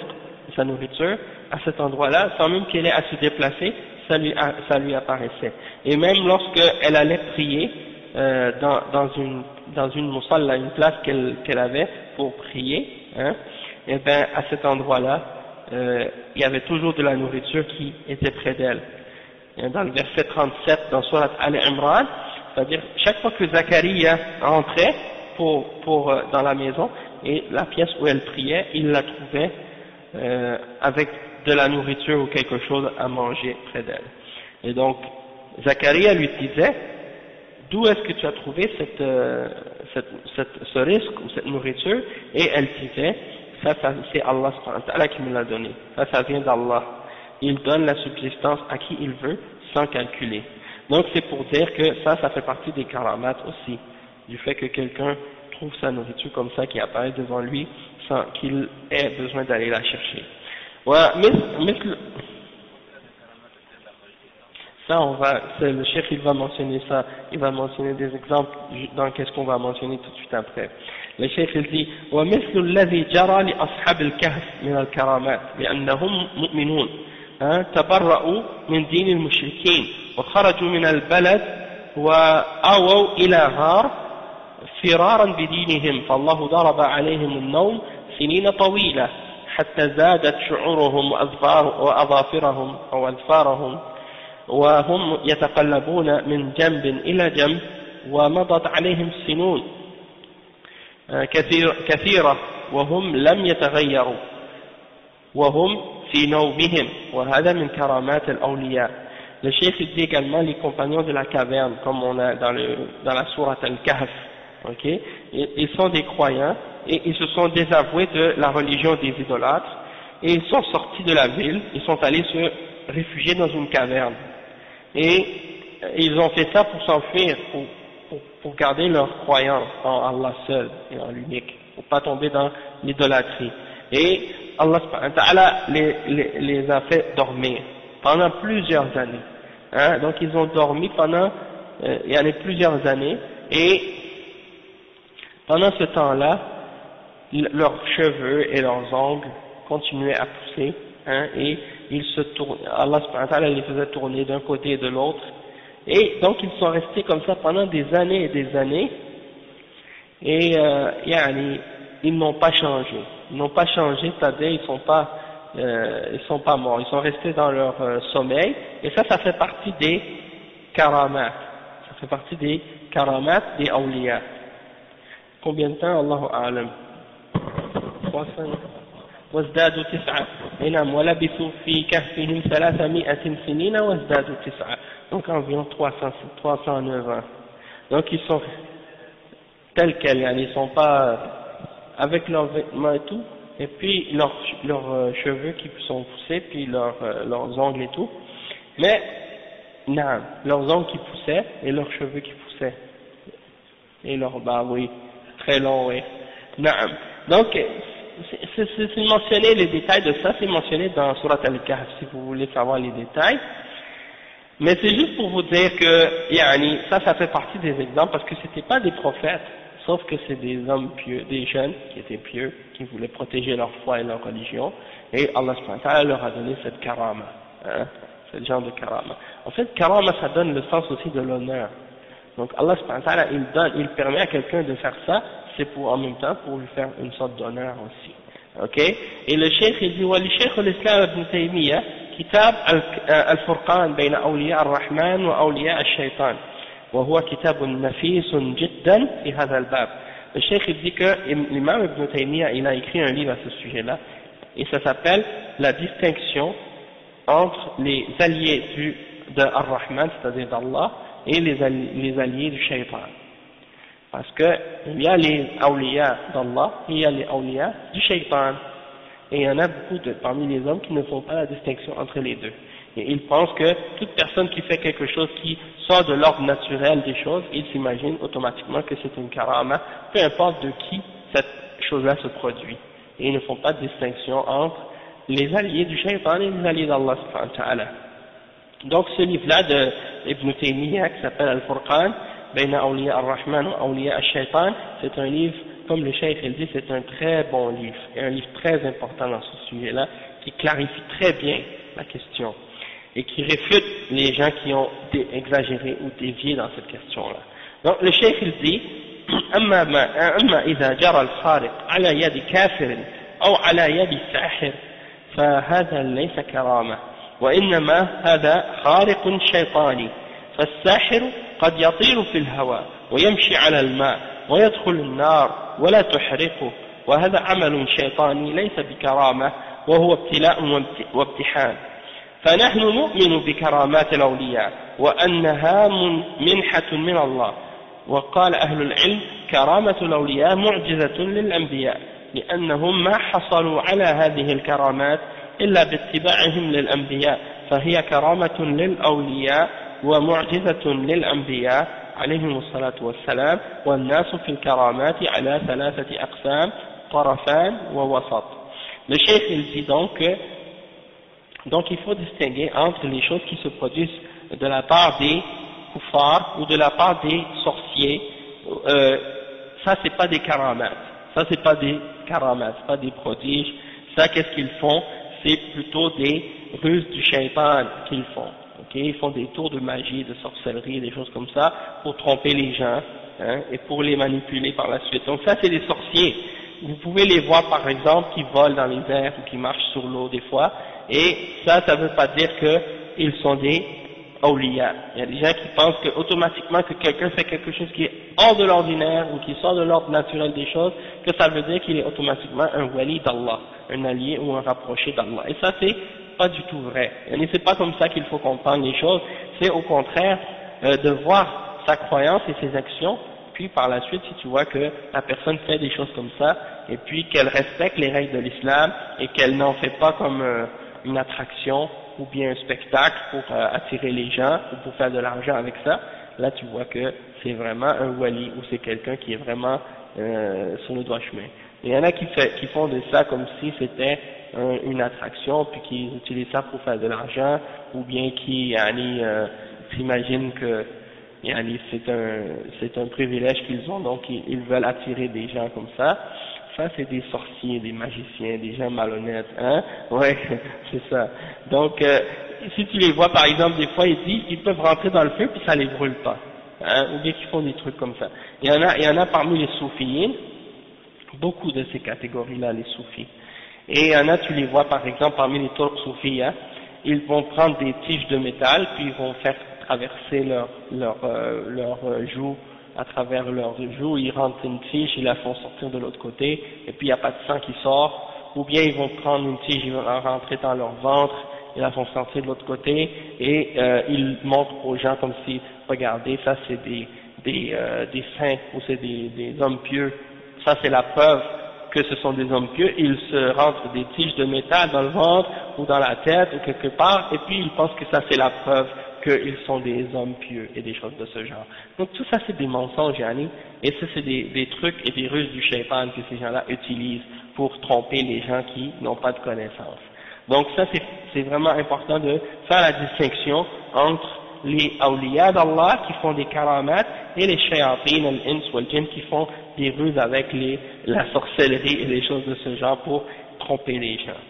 sa nourriture à cet endroit-là, sans même qu'elle ait à se déplacer, ça lui, ça lui apparaissait. Et même lorsqu'elle allait prier euh, dans, dans une dans une là, une place qu'elle qu'elle avait pour prier, hein, et eh bien à cet endroit-là, euh, il y avait toujours de la nourriture qui était près d'elle. Dans le verset 37 dans Surat Al-Imran, c'est-à-dire chaque fois que Zacharia entrait pour, pour, euh, dans la maison, et la pièce où elle priait, il la trouvait euh, avec de la nourriture ou quelque chose à manger près d'elle. Et donc, Zacharia lui disait, d'où est-ce que tu as trouvé cette, euh, ce risque ou cette nourriture? Et elle disait, ça, c'est Allah qui me l'a donné. Ça, ça vient d'Allah. Il donne la subsistance à qui il veut, sans calculer. Donc c'est pour dire que ça, ça fait partie des karamat aussi, du fait que quelqu'un trouve sa nourriture comme ça qui apparaît devant lui sans qu'il ait besoin d'aller la chercher. Ça, on va, le chef, il va mentionner ça, il va mentionner des exemples dans qu'est-ce qu'on va mentionner tout de suite après. le cheikh il dit ومثل الذي جرى لأصحاب الكهف من الكرامات لأنهم مؤمنون تبرؤوا من دين المشركين وخرجوا من البلد وآووا إلى غار فرارا بدينهم فالله ضرب عليهم النوم سنين طويلة حتى زادت شعورهم وأظافرهم أو أظفارهم وهم يتقلبون من جنب إلى جنب ومضت عليهم سنون كثير كثيرة وهم لم يتغيروا وهم في نومهم وهذا من كرامات الأولياء Le chef dit également les compagnons de la caverne, comme on a dans, le, dans la sourate Al-Kahf. Okay? Ils sont des croyants et ils se sont désavoués de la religion des idolâtres et ils sont sortis de la ville, ils sont allés se réfugier dans une caverne. Et ils ont fait ça pour s'enfuir, pour, pour, pour, garder leur croyance en Allah seul et en l'unique, pour pas tomber dans l'idolâtrie. Et Allah les, les, les, a fait dormir pendant plusieurs années. Hein? Donc ils ont dormi pendant euh, il y en a plusieurs années et pendant ce temps-là, leurs cheveux et leurs ongles continuaient à pousser hein, et ils se tournaient, Allah les faisait tourner d'un côté et de l'autre. Et donc ils sont restés comme ça pendant des années et des années. Et euh, ils n'ont pas changé. Ils n'ont pas changé, c'est-à-dire ils sont pas euh, ils sont pas morts, ils sont restés dans leur euh, sommeil, et ça, ça fait partie des karamat, ça fait partie des karamat des awliya Combien de temps, Allahu A'lam 300 وازدادوا تسعة نعم ولبثوا في كهفهم ثلاثمائة سنين وازدادوا تسعة donc environ 300, 309 ans donc ils sont tels quels ils ne sont pas avec leurs vêtements et tout, et puis leurs, leurs euh, cheveux qui sont poussés, puis leurs, euh, leurs ongles et tout. Mais, non, leurs ongles qui poussaient et leurs cheveux qui poussaient. Et leurs bas, oui, très longs, oui. Non. Donc, c'est mentionné, les détails de ça, c'est mentionné dans Surat Al-Kahf, si vous voulez savoir les détails. Mais c'est juste pour vous dire que, yani, ça, ça fait partie des exemples, parce que c'était pas des prophètes, sauf que c'est des hommes pieux, des jeunes qui étaient pieux, qui voulaient protéger leur foi et leur religion, et Allah leur a donné cette karama, hein, ce genre de karama. En fait, karama, ça donne le sens aussi de l'honneur. Donc Allah il donne, il permet à quelqu'un de faire ça, c'est pour en même temps pour lui faire une sorte d'honneur aussi. Ok Et le cheikh il dit, ولشيخ الإسلام ابن تيمية كتاب الفرقان بين أولياء الرحمن وأولياء الشيطان وهو كتاب نفيس جدا في هذا الباب الشيخ dit que l'imam Ibn Taymiyyah il a écrit un livre à ce sujet-là et ça s'appelle la distinction entre les alliés du, de Ar-Rahman, c'est-à-dire d'Allah, et les alliés, les alliés du shaitan. Parce que il y a les awliya d'Allah et il y a les awliya du shaitan. Et il y en a beaucoup de, parmi les hommes qui ne font pas la distinction entre les deux. Et ils pensent que toute personne qui fait quelque chose qui sort de l'ordre naturel des choses, ils s'imaginent automatiquement que c'est une karama, peu importe de qui cette chose-là se produit. Et ils ne font pas de distinction entre les alliés du shaitan et les alliés d'Allah Donc ce livre-là de Ibn Taymiyyah qui s'appelle Al-Furqan, Bayna Awliya Ar-Rahman ou Awliya Al-Shaitan, c'est un livre, comme le cheikh il dit, c'est un très bon livre, et un livre très important dans ce sujet-là, qui clarifie très bien la question et qui réfute les gens qui ont exagéré ou dévié dans cette question-là. Donc le chef il dit أما, ما أما إذا جرى الخارق على يد كافر أو على يد ساحر فهذا ليس كرامة وإنما هذا خارق شيطاني فالساحر قد يطير في الهواء ويمشي على الماء ويدخل النار ولا تحرقه. وهذا عمل شيطاني ليس بكرامة وهو ابتلاء وامتحان. فنحن نؤمن بكرامات الأولياء وأنها منحة من الله. وقال أهل العلم كرامة الأولياء معجزة للأنبياء لأنهم ما حصلوا على هذه الكرامات إلا باتباعهم للأنبياء فهي كرامة للأولياء ومعجزة للأنبياء عليهم الصلاة والسلام والناس في الكرامات على ثلاثة أقسام طرفان ووسط Le chef il dit donc que Donc il faut distinguer entre les choses qui se produisent de la part des koufars ou de la part des sorciers. Euh, ça c'est pas des karamat. Ça, c'est pas des karamat, c'est pas des prodiges. Ça, qu'est-ce qu'ils font C'est plutôt des ruses du shaitan qu'ils font. ok Ils font des tours de magie, de sorcellerie, des choses comme ça, pour tromper les gens hein, et pour les manipuler par la suite. Donc ça, c'est des sorciers. Vous pouvez les voir, par exemple, qui volent dans les airs ou qui marchent sur l'eau des fois. Et ça, ça ne veut pas dire qu'ils sont des il y a des gens qui pensent que automatiquement que quelqu'un fait quelque chose qui est hors de l'ordinaire ou qui sort de l'ordre naturel des choses, que ça veut dire qu'il est automatiquement un wali d'Allah, un allié ou un rapproché d'Allah. Et ça c'est pas du tout vrai. Et c'est pas comme ça qu'il faut comprendre les choses, c'est au contraire euh, de voir sa croyance et ses actions, puis par la suite si tu vois que la personne fait des choses comme ça, et puis qu'elle respecte les règles de l'islam et qu'elle n'en fait pas comme euh, une attraction ou bien un spectacle pour euh, attirer les gens ou pour faire de l'argent avec ça, là tu vois que c'est vraiment un wali ou c'est quelqu'un qui est vraiment euh, sur le droit chemin. Il y en a qui, font de ça comme si c'était une attraction, puis qui utilisent ça pour faire de l'argent, ou bien qui euh, s'imaginent que c'est un, c'est un privilège qu'ils ont, donc ils veulent attirer des gens comme ça ça c'est des sorciers, des magiciens, des gens malhonnêtes, hein? Ouais, c'est ça. Donc, euh, si tu les vois par exemple, des fois ils disent ils peuvent rentrer dans le feu puis ça les brûle pas, hein? Ou bien qu'ils font des trucs comme ça. Il y en a, il y en a parmi les soufis, beaucoup de ces catégories-là, les soufis. Et il en tu les vois par exemple parmi les turcs soufis, hein, ils vont prendre des tiges de métal puis ils vont faire traverser leur leur euh, leur euh, joue à travers leurs joues, ils rentrent une tige, ils la font sortir de l'autre côté, et puis il n'y a pas de sang qui sort, ou bien ils vont prendre une tige, ils vont la rentrer dans leur ventre, ils la font sortir de l'autre côté, et euh, ils montrent aux gens comme si, regardez, ça c'est des, des, euh, des saints, ou c'est des, des hommes pieux, ça c'est la preuve que ce sont des hommes pieux, ils se rentrent des tiges de métal dans le ventre, ou dans la tête, ou quelque part, et puis ils pensent que ça c'est la preuve qu'ils sont des hommes pieux et des choses de ce genre. Donc tout ça c'est des mensonges, Yanni, et ça c'est des, trucs et des ruses du shaitan que ces gens-là utilisent pour tromper les gens qui n'ont pas de connaissance. Donc ça c'est vraiment important de faire la distinction entre les awliya d'Allah qui font des karamat et les shayatin, al-ins ou qui font des ruses avec les, la sorcellerie et les choses de ce genre pour tromper les gens.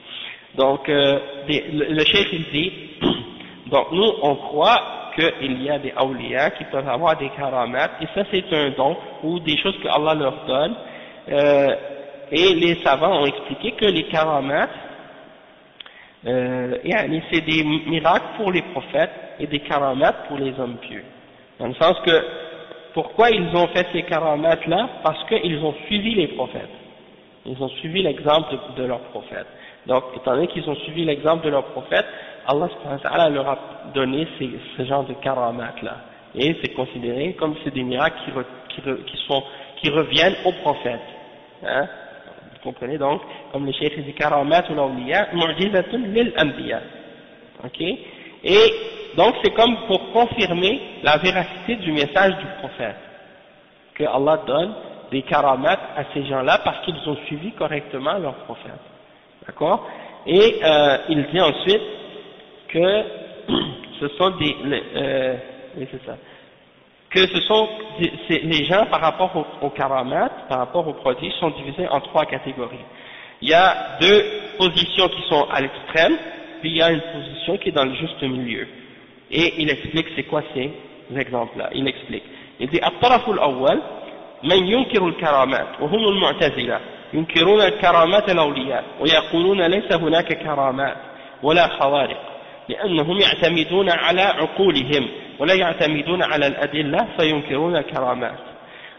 Donc euh, le, le il dit Donc nous, on croit qu'il y a des awliya qui peuvent avoir des karamat, et ça c'est un don, ou des choses que Allah leur donne, euh, et les savants ont expliqué que les karamat, euh, c'est des miracles pour les prophètes et des karamat pour les hommes pieux. Dans le sens que, pourquoi ils ont fait ces karamat là Parce qu'ils ont suivi les prophètes. Ils ont suivi l'exemple de, leurs prophètes. Donc, étant donné qu'ils ont suivi l'exemple de leurs prophètes, Allah leur a donné ce genre de karamat là. Et c'est considéré comme c'est des miracles qui, qui, reviennent au prophète. Hein? Vous comprenez donc, comme les chefs dit karamat ou l'awliya, mu'jizatun lil anbiya. Ok? Et donc c'est comme pour confirmer la véracité du message du prophète. Que Allah donne des karamat à ces gens-là parce qu'ils ont suivi correctement leur prophète. D'accord? Et euh, il dit ensuite, que ce sont des, euh, c'est ça, que ce sont les gens par rapport au, au karamat, par rapport aux produits, sont divisés en trois catégories. Il y a deux positions qui sont à l'extrême, puis il y a une position qui est dans le juste milieu. Et il explique c'est quoi ces exemples-là. Il explique. Il dit الطرف الأول من ينكر الكرامات وهم المعتزلة ينكرون الكرامات الأولياء ويقولون ليس هناك كرامات ولا خوارق لأنهم يعتمدون على عقولهم ولا يعتمدون على الأدلة فينكرون الكرامات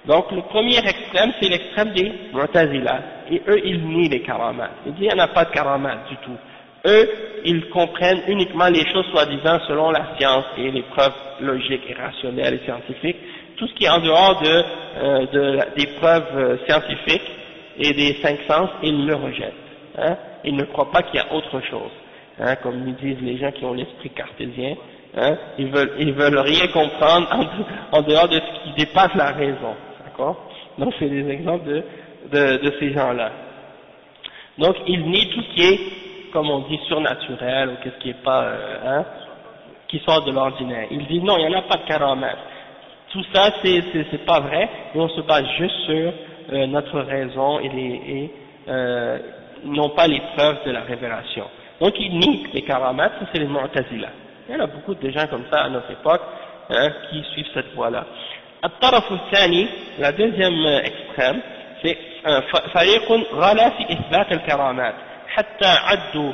Donc le premier extrême, c'est l'extrême des Mu'tazila. Et eux, ils nient les karamat. Ils disent, il n'y a pas de karamat du tout. Eux, ils comprennent uniquement les choses soi-disant selon la science et les preuves logiques et rationnelles et scientifiques. Tout ce qui est en dehors de, euh, de des preuves euh, scientifiques et des cinq sens, ils le rejettent. Hein. Ils ne croient pas qu'il y a autre chose hein, comme nous disent les gens qui ont l'esprit cartésien, hein, ils veulent ils veulent rien comprendre en, dehors de ce qui dépasse la raison, d'accord? Donc c'est des exemples de, de, de ces gens-là. Donc ils nient tout ce qui est, comme on dit, surnaturel ou qu'est-ce qui est pas, euh, hein, qui sort de l'ordinaire. Ils disent non, il n'y en a pas de caramel. Tout ça, c'est pas vrai, et on se base juste sur euh, notre raison et, les, euh, n'ont pas les preuves de la révélation. Donc ils nient les karamat, ça c'est les mu'tazila. Il y en a beaucoup de gens comme ça à notre époque hein, qui suivent cette voie-là. الطرف الثاني la deuxième extrême c'est فريق غلا في إثبات الكرامات حتى عدوا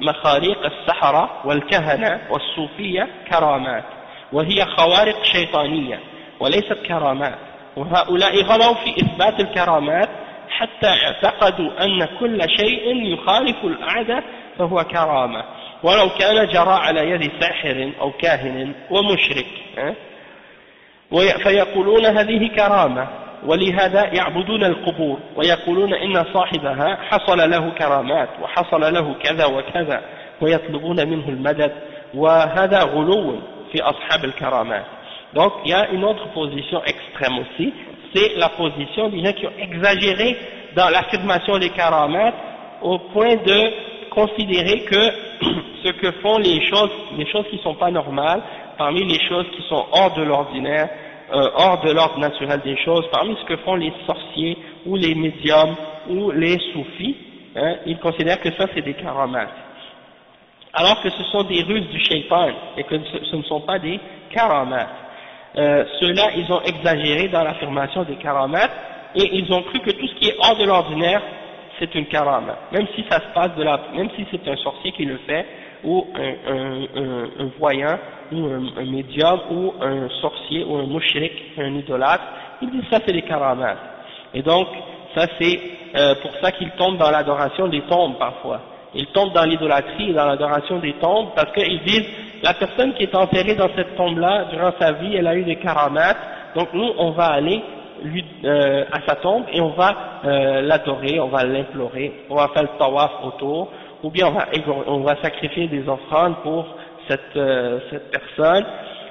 مخاريق السحرة والكهنة والصوفية كرامات وهي خوارق شيطانية وليست كرامات وهؤلاء غلوا في إثبات الكرامات حتى اعتقدوا أن كل شيء يخالف العادة فهو كرامة. ولو كان جرى على يد ساحر أو كاهن ومشرك فيقولون هذه كرامة. ولهذا يعبدون القبور ويقولون إن صاحبها حصل له كرامات وحصل له كذا وكذا ويطلبون منه المدد. وهذا غلو في أصحاب الكرامات. Donc il y a une autre position extrême aussi, c'est la position des gens qui ont exagéré dans l'affirmation des karamat au point de considérer que ce que font les choses, les choses qui ne sont pas normales, parmi les choses qui sont hors de l'ordinaire, euh, hors de l'ordre naturel des choses, parmi ce que font les sorciers ou les médiums ou les soufis, hein, ils considèrent que ça c'est des karamat. Alors que ce sont des ruses du shaitan et que ce, ne sont pas des karamat. Euh, Ceux-là, ils ont exagéré dans l'affirmation des karamat et ils ont cru que tout ce qui est hors de l'ordinaire, c'est une karama. Même si ça se passe de la, même si c'est un sorcier qui le fait, ou un, voyant, ou un, médium, ou un sorcier, ou un mouchrik, un idolâtre, ils disent ça c'est des karamas. Et donc, ça c'est euh, pour ça qu'ils tombent dans l'adoration des tombes parfois. Ils tombent dans l'idolâtrie et dans l'adoration des tombes parce qu'ils disent la personne qui est enterrée dans cette tombe-là durant sa vie, elle a eu des karamats, donc nous on va aller lui, euh, à sa tombe et on va euh, l'adorer, on va l'implorer, on va faire le tawaf autour, ou bien on va, on va sacrifier des offrandes pour cette, euh, cette personne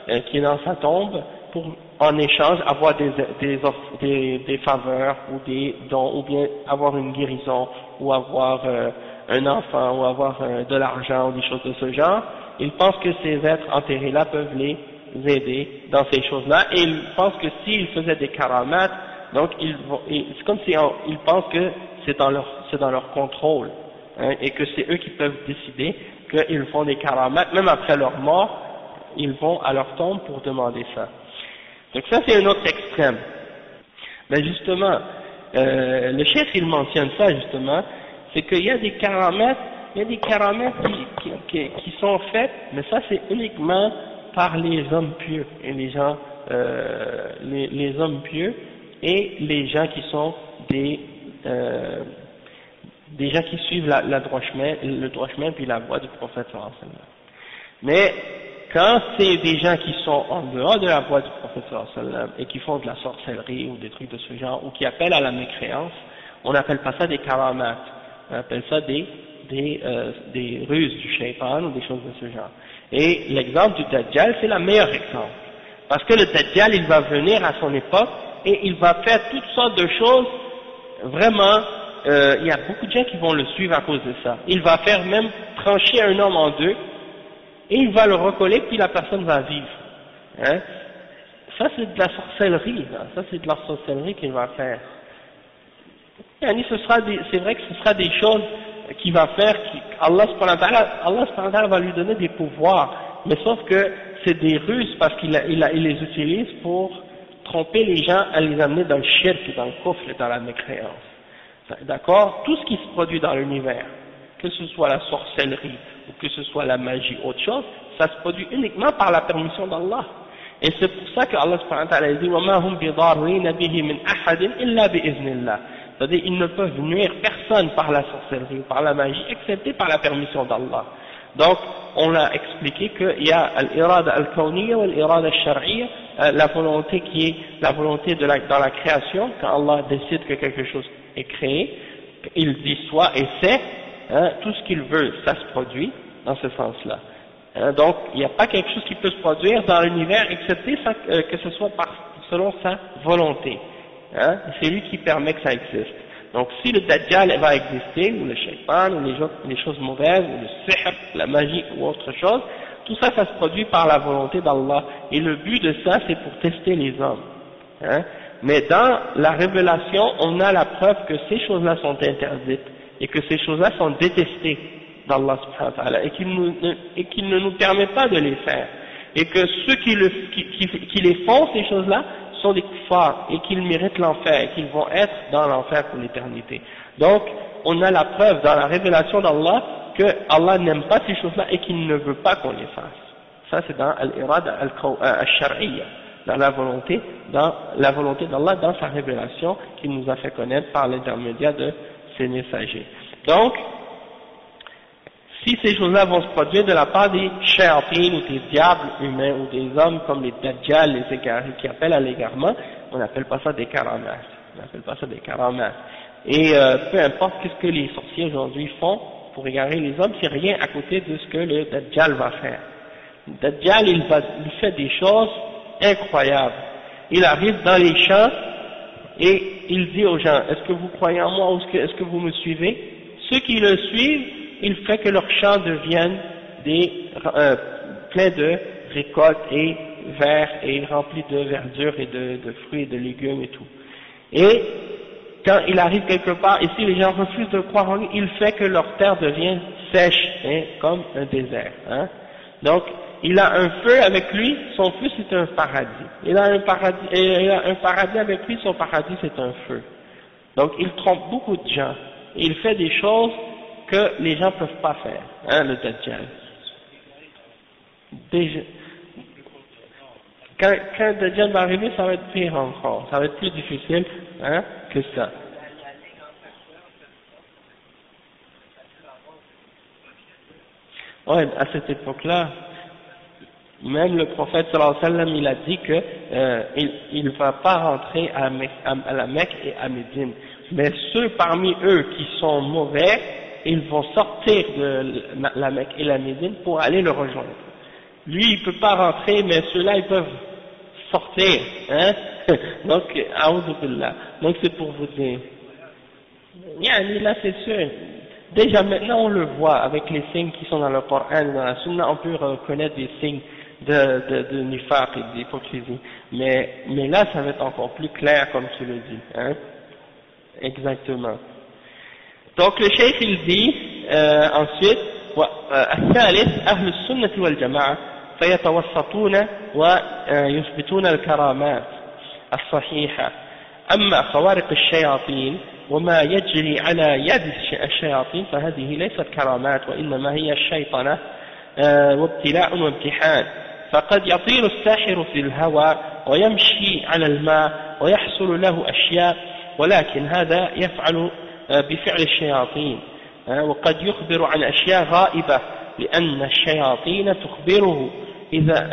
euh, qui est dans sa tombe pour en échange avoir des, des, des, des, faveurs ou des dons, ou bien avoir une guérison, ou avoir euh, un enfant, ou avoir de l'argent, ou des choses de ce genre. Ils pensent que ces êtres enterrés-là peuvent les aider dans ces choses-là, et ils pensent que s'ils faisaient des karamats, donc ils c'est comme si ils pensent que c'est dans leur, c'est dans leur contrôle, hein, et que c'est eux qui peuvent décider qu'ils font des karamats, même après leur mort, ils vont à leur tombe pour demander ça. Donc ça c'est un autre extrême. Mais justement, euh, le chef il mentionne ça justement, c'est qu'il y a des karamats, il y a des karamats qui, qui, qui sont faits, mais ça c'est uniquement par les hommes pieux et les gens, euh, les, hommes pieux et les gens qui sont des, euh, des gens qui suivent la droit chemin, le droit chemin puis la voie du prophète Mais quand c'est des gens qui sont en dehors de la voie du prophète et qui font de la sorcellerie ou des trucs de ce genre ou qui appellent à la mécréance, on n'appelle pas ça des karamat, on appelle ça des des, euh, des ruses du shaitan ou des choses de ce genre. Et l'exemple du Dajjal, c'est le meilleur exemple. Parce que le Dajjal, il va venir à son époque et il va faire toutes sortes de choses, vraiment, euh, il y a beaucoup de gens qui vont le suivre à cause de ça. Il va faire même trancher un homme en deux et il va le recoller puis la personne va vivre. Hein? Ça c'est de la sorcellerie, ça c'est de la sorcellerie qu'il va faire. C'est vrai que ce sera des choses qui va faire, qui, Allah, Allah va lui donner des pouvoirs, mais sauf que c'est des ruses parce qu'il il, il les utilise pour tromper les gens à les amener dans le shirk, dans le coffre et dans la mécréance. D'accord Tout ce qui se produit dans l'univers, que ce soit la sorcellerie ou que ce soit la magie ou autre chose, ça se produit uniquement par la permission d'Allah. Et c'est pour ça que Allah a dit وَمَا هُمْ بِضَارِّينَ بِهِ مِنْ أَحَدٍ إِلَّا بِإِذْنِ اللَّهِ c'est-à-dire ils ne peuvent nuire personne par la sorcellerie, par la magie, excepté par la permission d'Allah. Donc, on a expliqué qu'il y a l'irada al-kawniya ou l'irada al-shar'iyya, euh, la volonté qui est la volonté dans la création, quand Allah décide que quelque chose est créé, il dit soit et c'est, hein, tout ce qu'il veut, ça se produit, dans ce sens-là. Hein, donc, il n'y a pas quelque chose qui peut se produire dans l'univers, excepté euh, que ce soit selon sa volonté. Hein, c'est lui qui permet que ça existe. Donc si le Dajjal va exister, ou le shaitan, ou les, choses mauvaises, ou le sihr, la magie ou autre chose, tout ça, ça se produit par la volonté d'Allah. Et le but de ça, c'est pour tester les hommes. Hein. Mais dans la révélation, on a la preuve que ces choses-là sont interdites et que ces choses-là sont détestées d'Allah et qu'il ne nous permet pas de les faire. Et que ceux qui, les font, ces choses-là, sont des kuffars et qu'ils méritent l'enfer et qu'ils vont être dans l'enfer pour l'éternité. Donc, on a la preuve dans la révélation d'Allah que Allah n'aime pas ces choses-là et qu'il ne veut pas qu'on les fasse. Ça, c'est dans al-irad al-shar'iyya, dans la volonté, dans la volonté d'Allah, dans sa révélation qu'il nous a fait connaître par l'intermédiaire de ses messagers. Donc, si ces choses-là vont se produire de la part des shayatines ou des diables humains ou des hommes comme les dajjal, les égarés qui appellent à l'égarement, on n'appelle pas ça des karamas. On n'appelle pas ça des karamas. Et euh, peu importe ce que les sorciers aujourd'hui font pour égarer les hommes, c'est rien à côté de ce que le dajjal va faire. Le dajjal, il, va, il fait des choses incroyables. Il arrive dans les champs et il dit aux gens, est-ce que vous croyez en moi ou est-ce que vous me suivez? Ceux qui le suivent, il fait que leurs champs deviennent des, euh, pleins de récoltes et verts et remplis de verdure et de, fruits et de légumes et tout. Et quand il arrive quelque part, et si les gens refusent de croire en lui, il fait que leur terre devient sèche, hein, comme un désert. Hein. Donc, il a un feu avec lui, son feu c'est un paradis. Il a un paradis, il a un paradis avec lui, son paradis c'est un feu. Donc, il trompe beaucoup de gens. Il fait des choses que les gens ne peuvent pas faire, hein, le Dajjal. Quand le Dajjal va arriver, ça va être pire encore, ça va être plus difficile hein, que ça. Ouais, à cette époque-là, même le prophète sallallahu alayhi wa sallam, il a dit que euh, il ne va pas rentrer à, à, la Mecque et à Médine. Mais ceux parmi eux qui sont mauvais, ils vont sortir de la Mecque et la Médine pour aller le rejoindre. Lui, il peut pas rentrer, mais ceux-là, ils peuvent sortir. Hein Donc, Donc c'est pour vous dire. Là, c'est sûr. Déjà maintenant, on le voit avec les signes qui sont dans le Coran, dans la Sunna, on peut reconnaître des signes de, de, et d'hypocrisie. Mais, mais là, ça va être encore plus clair, comme tu le dis. Hein Exactement. Donc le cheikh il dit euh, ensuite الثالث أهل السنة والجماعة فيتوسطون ويثبتون الكرامات الصحيحة. أما خوارق الشياطين وما يجري على يد الشياطين فهذه ليست كرامات وإنما هي الشيطنة وابتلاء وامتحان. فقد يطير الساحر في الهواء ويمشي على الماء ويحصل له أشياء ولكن هذا يفعل بفعل الشياطين. وقد يخبر عن أشياء غائبة لأن الشياطين تخبره إذا,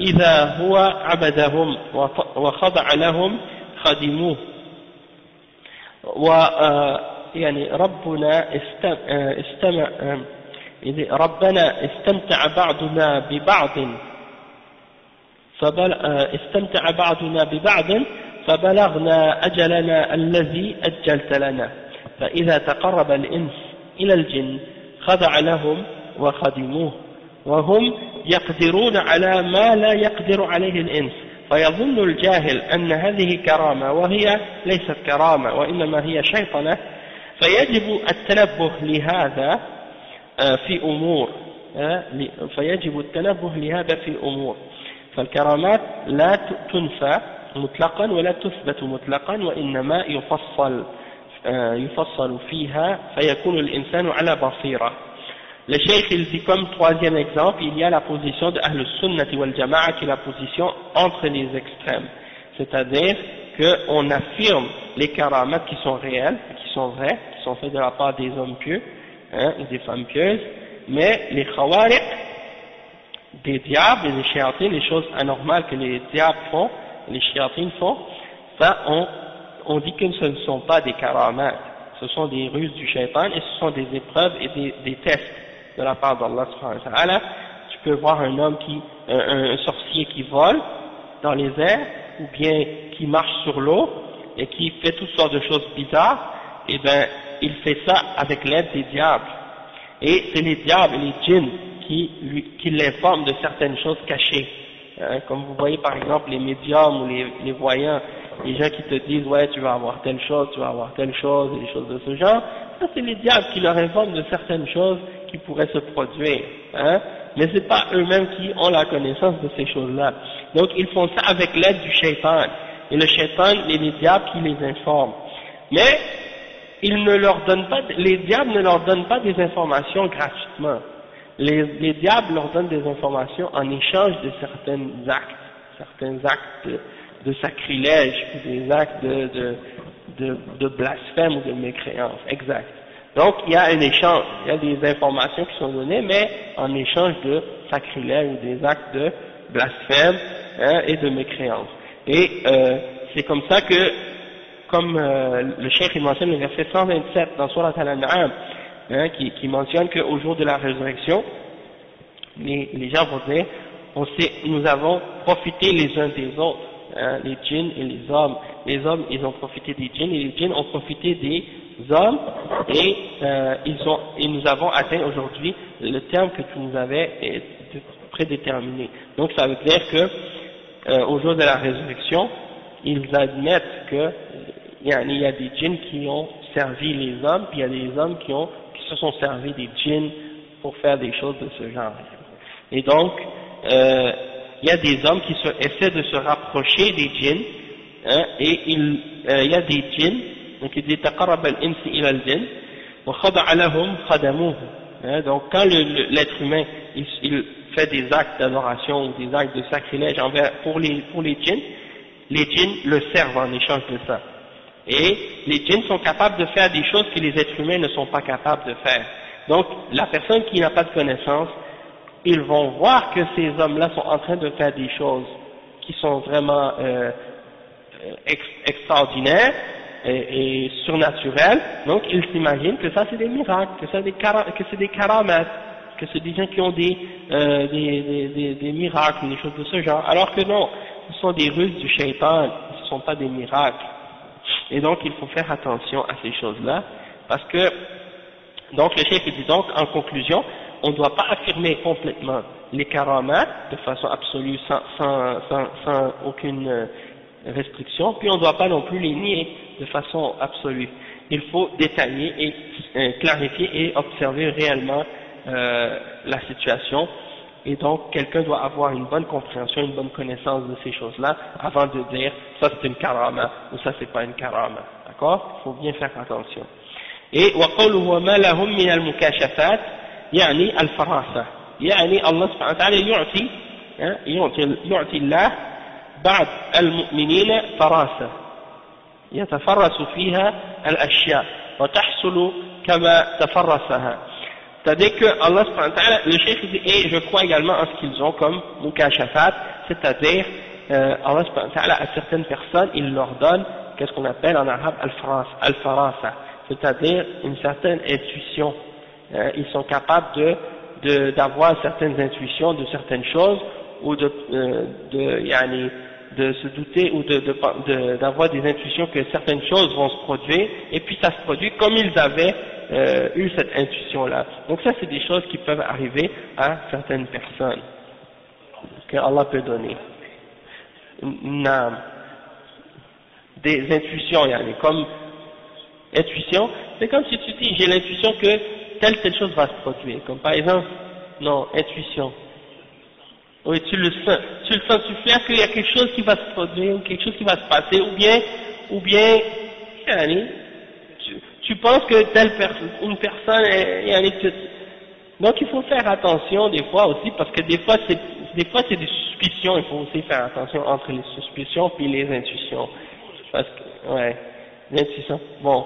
إذا هو عبدهم وخضع لهم خدموه. ويعني ربنا استمع ربنا استمتع بعضنا ببعض. استمتع بعضنا ببعض فبلغنا أجلنا الذي أجلت لنا. فإذا تقرب الإنس إلى الجن خضع لهم وخدموه وهم يقدرون على ما لا يقدر عليه الإنس. فيظن الجاهل أن هذه كرامة وهي ليست كرامة وإنما هي شيطنة. فيجب التنبه لهذا آه، في أمور آه، فيجب التنبه لهذا في أمور. فالكرامات لا تنفى مطلقا ولا تثبت مطلقا وإنما يفصل. يفصل فيها فيكون الإنسان على بصيرة Le cheikh il dit comme troisième exemple, il y a la position de Ahl Sunnati wal Jama'a qui est la position entre les extrêmes. C'est-à-dire qu'on affirme les karamats qui sont réels, qui sont vrais, qui sont faits de la part des hommes pieux, hein, des femmes pieuses, mais les khawariq, des diables et des chiatines, les choses anormales que les diables font, les chiatines font, ça on on dit que ce ne sont pas des karamats, ce sont des ruses du shaitan et ce sont des épreuves et des, tests de la part d'Allah Tu peux voir un homme qui, un, sorcier qui vole dans les airs ou bien qui marche sur l'eau et qui fait toutes sortes de choses bizarres, et eh ben il fait ça avec l'aide des diables. Et c'est les diables et les djinns qui, lui, qui l'informent de certaines choses cachées. Hein, comme vous voyez par exemple les médiums ou les, les voyants les gens qui te disent ouais tu vas avoir telle chose, tu vas avoir telle chose, et des choses de ce genre, ça c'est les diables qui leur informent de certaines choses qui pourraient se produire, hein, mais c'est pas eux-mêmes qui ont la connaissance de ces choses-là. Donc ils font ça avec l'aide du shaitan, et le shaitan et les diables qui les informent. Mais ils ne leur donnent pas, les diables ne leur donnent pas des informations gratuitement. Les, les diables leur donnent des informations en échange de certains actes, certains actes de, sacrilège, des actes de, de, de, de blasphème ou de mécréance, exact. Donc il y a un échange, il y a des informations qui sont données, mais en échange de sacrilège ou des actes de blasphème hein, et de mécréance. Et euh, c'est comme ça que, comme euh, le cheikh mentionne le verset 127 dans Surat Al-An'am, hein, qui, qui, mentionne qu'au jour de la résurrection, les, les gens vont dire, on sait, nous avons profité les uns des autres, hein, les djinns et les hommes. Les hommes, ils ont profité des djinns et les djinns ont profité des hommes et, euh, ils ont, et nous avons atteint aujourd'hui le terme que tu nous avais prédéterminé. Donc ça veut dire que euh, au jour de la résurrection, ils admettent que il y, a, des djinns qui ont servi les hommes, puis il y a des hommes qui, ont, qui se sont servis des djinns pour faire des choses de ce genre. Et donc, euh, il y a des hommes qui se, essaient de se rapprocher des djinns, hein, et il, euh, il y a des djinns, donc il dit taqarab al-ins ila al-jinn, wa khada'a lahum khadamuhu. Hein, donc quand l'être humain il, il, fait des actes d'adoration ou des actes de sacrilège envers, pour les, pour les djinns, les djinns le servent en échange de ça. Et les djinns sont capables de faire des choses que les êtres humains ne sont pas capables de faire. Donc la personne qui n'a pas de connaissance, ils vont voir que ces hommes-là sont en train de faire des choses qui sont vraiment euh, extraordinaires et, surnaturelles. Donc, ils s'imaginent que ça c'est des miracles, que, ça, des que c'est des karamats, que c'est des gens qui ont des, euh, des, des, des, miracles, des choses de ce genre. Alors que non, ce sont des ruses du shaitan, ce ne sont pas des miracles. Et donc, il faut faire attention à ces choses-là, parce que, donc le chef dit donc, en conclusion, on ne doit pas affirmer complètement les karamats de façon absolue, sans, sans, sans, sans aucune euh, restriction, puis on ne doit pas non plus les nier de façon absolue. Il faut détailler et euh, clarifier et observer réellement euh, la situation, et donc quelqu'un doit avoir une bonne compréhension, une bonne connaissance de ces choses-là avant de dire ça c'est une karama ou ça c'est pas une karama. D'accord Il faut bien faire attention. Et وقوله وما لهم من المكاشفات يعني الفراسة يعني الله سبحانه وتعالى يعطي يعطي يعطي الله بعض المؤمنين فراسة يتفرس فيها الأشياء وتحصل كما تفرسها C'est-à-dire que Allah, le chef dit, et je crois également en ce qu'ils ont comme mukashafat, c'est-à-dire, euh, Allah à certaines personnes, il leur donne, qu'est-ce qu'on appelle en arabe al-farasa, c'est-à-dire une certaine intuition. euh, ils sont capables de d'avoir certaines intuitions de certaines choses, ou de, euh, de, de se douter ou d'avoir de, des intuitions que certaines choses vont se produire, et puis ça se produit comme ils avaient euh, eu cette intuition-là. Donc ça, c'est des choses qui peuvent arriver à certaines personnes, que Allah peut donner. Des intuitions, yani, comme intuition, c'est comme si tu dis, j'ai l'intuition que telle, telle chose va se produire. Comme par exemple, non, intuition. Oui, tu le sens, tu le sens, tu fais qu'il y a quelque chose qui va se produire, ou quelque chose qui va se passer, ou bien, ou bien, yani, tu penses que telle personne, une personne est, est donc il faut faire attention des fois aussi parce que des fois c'est des fois c'est des suspicions, il faut aussi faire attention entre les suspicions puis les intuitions. Parce que ouais, l'intuition. Bon.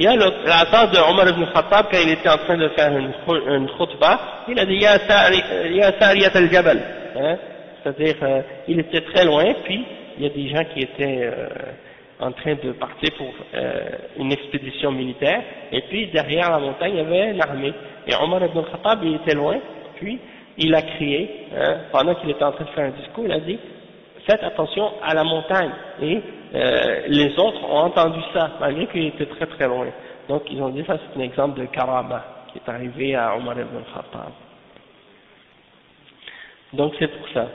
Il y a la tante de Omar ibn Khattab quand il était en train de faire une, une khutbah, il a dit Ya Sariyat al-Jabal. Hein? C'est-à-dire, euh, il était très loin, puis il y a des gens qui étaient euh, en train de partir pour euh, une expédition militaire, et puis derrière la montagne, il y avait l'armée. Et Omar ibn Khattab, il était loin, puis il a crié, hein, pendant qu'il était en train de faire un discours, il a dit, faites attention à la montagne. Et euh, les autres ont entendu ça, malgré qu'il était très très loin. Donc ils ont dit, ça c'est un exemple de karama qui est arrivé à Omar ibn Khattab. Donc c'est pour ça.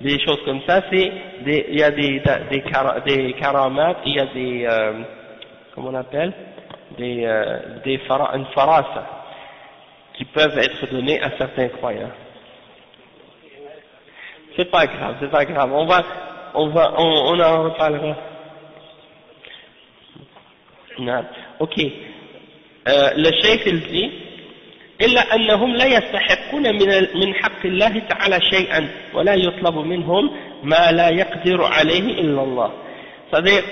des choses comme ça, c'est il y a des, des, il y a des, euh, comment on appelle, des, euh, une farasa, qui peuvent être données à certains croyants. C'est pas grave, c'est pas grave, on va, on va, on, on en reparlera. Non. Ok. Euh, le cheikh il dit, إلا أنهم لا يستحقون من من حق الله تعالى شيئا ولا يطلب منهم ما لا يقدر عليه إلا الله C'est-à-dire,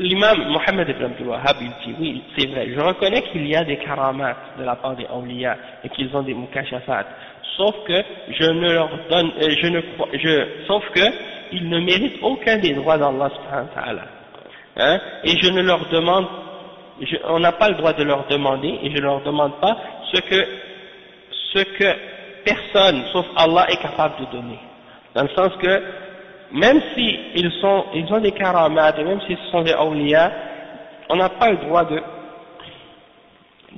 l'imam Mohammed ibn Abdul Wahhab, il dit, oui, c'est vrai, je reconnais qu'il y a des karamats de la part des awliya et qu'ils ont des mukashafat, sauf que je ne leur donne, euh, je ne crois, je, sauf que ils ne méritent aucun des droits d'Allah subhanahu wa. Hein, et je ne leur demande, on n'a pas le droit de leur demander, et je ne leur demande pas ce que, ce que personne, sauf Allah, est capable de donner. Dans le sens que, même si ils ont des karamats, et même s'ils sont des awliya, on n'a pas le droit de,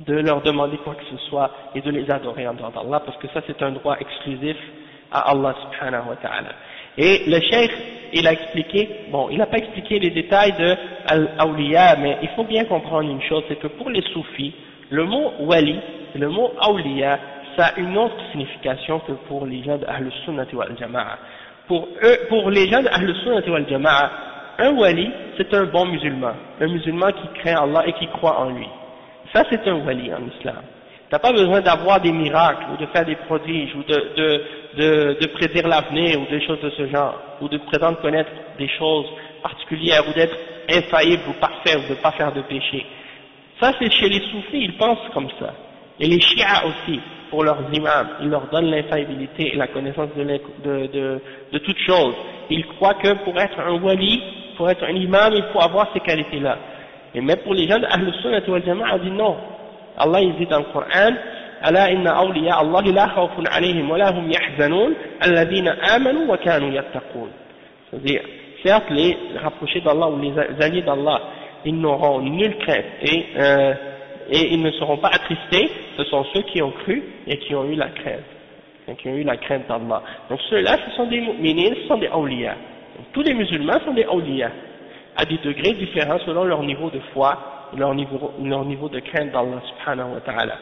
de leur demander quoi que ce soit et de les adorer en dehors d'Allah, parce que ça c'est un droit exclusif à Allah subhanahu wa ta'ala. Et le cheikh, il a expliqué, bon, il n'a pas expliqué les détails de Al-Awliya, mais il faut bien comprendre une chose, c'est que pour les soufis, le mot wali, le mot awliya, ça a une autre signification que pour les gens de Ahl Sunnati wal Jama'a. Pour eux, pour les gens Sunnati wal Jama'a, un wali, c'est un bon musulman, un musulman qui craint Allah et qui croit en lui. Ça, c'est un wali en islam. Tu n'as pas besoin d'avoir des miracles ou de faire des prodiges ou de, de, de, de prédire l'avenir ou des choses de ce genre, ou de prétendre connaître des choses particulières ou d'être infaillible ou parfait ou de ne pas faire de péché. Ça, c'est chez les soufis, ils pensent comme ça. Et les chiites aussi, pour leurs imams, ils leur donnent l'infaillibilité et la connaissance de, de, de, de toutes choses. Ils croient que pour être un wali, pour être un imam, il faut avoir ces qualités-là. Et même pour les gens d'Ahl Sunnah wal Jama'a, dit non. Allah, il dit dans le Coran, ألا إن أولياء الله لا خوف عليهم ولا هم يحزنون الذين آمنوا وكانوا يتقون. C'est-à-dire, certes, les rapprochés d'Allah ou les alliés d'Allah, ils n'auront nulle crainte et, euh, et ils ne seront pas attristés, ce sont ceux qui ont cru et qui ont eu la crainte, qui ont eu la crainte d'Allah. Donc ceux-là, ce sont des mu'minines, ce sont des awliya. Tous les musulmans sont des awliya, à des degrés différents selon leur niveau de foi, leur niveau, de crainte d'Allah subhanahu wa ta'ala.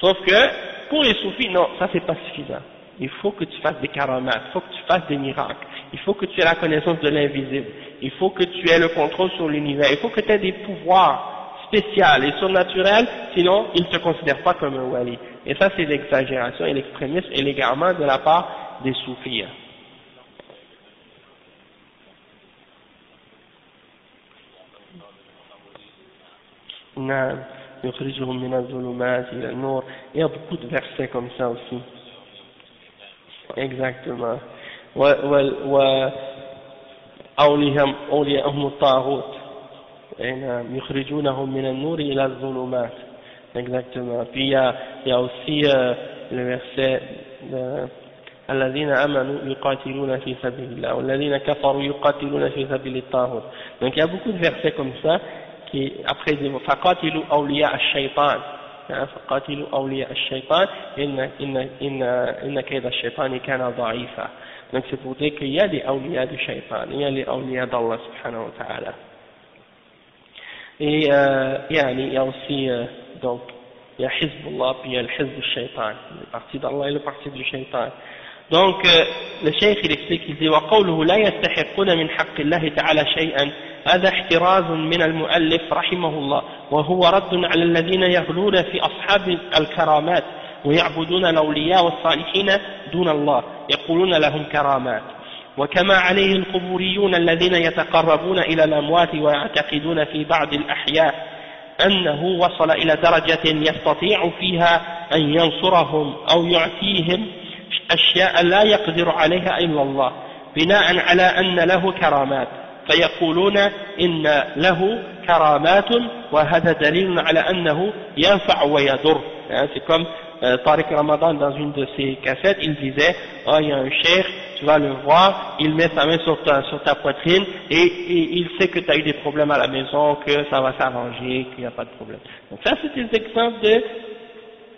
Sauf que, pour les soufis, non, ça c'est pas suffisant. Il faut que tu fasses des karamats, il faut que tu fasses des miracles, il faut que tu aies la connaissance de l'invisible, il faut que tu aies le contrôle sur l'univers, il faut que tu aies des pouvoirs spéciaux et surnaturels, sinon ils ne te considèrent pas comme un wali. Et ça c'est l'exagération et l'extrémisme et l'égarement de la part des soufis. Il y a beaucoup de versets comme ça aussi. Exactement. Exactement puis il y a, il y a aussi euh, le verset de, الذين آمنوا يقاتلون في سبيل الله والذين كفروا يقاتلون في سبيل الطاغوت donc il y a beaucoup de versets comme ça qui après dit فقاتلوا أولياء الشيطان فقاتلوا أولياء الشيطان إن إن إن إن كيد الشيطان كان ضعيفا donc c'est pour dire qu'il y a des awliya du shaitan il y a les awliya d'Allah subhanahu wa ta'ala et euh, il y a aussi euh, donc il y a Hizbullah puis il y a le Hizb du shaitan le parti d'Allah et le parti du shaitan donc euh, le cheikh il explique il dit وقوله لا يستحقون من حق الله تعالى شيئا. هذا احتراز من المؤلف رحمه الله. وهو رد على الذين يغلون في أصحاب الكرامات ويعبدون الأولياء والصالحين دون الله. يقولون لهم كرامات. وكما عليه القبوريون الذين يتقربون إلى الأموات ويعتقدون في بعض الأحياء أنه وصل إلى درجة يستطيع فيها أن ينصرهم أو يعطيهم أشياء لا يقدر عليها إلا الله بناء على أن له كرامات فيقولون إن له كرامات وهذا دليل على أنه ينفع ويضر. c'est comme euh, Tariq Ramadan dans une de ses cassettes il disait oh il y a un cheikh tu vas le voir il met sa main sur ta, poitrine et, il sait que tu as eu des problèmes à la maison que ça va s'arranger qu'il n'y a pas de problème donc ça c'est des exemples de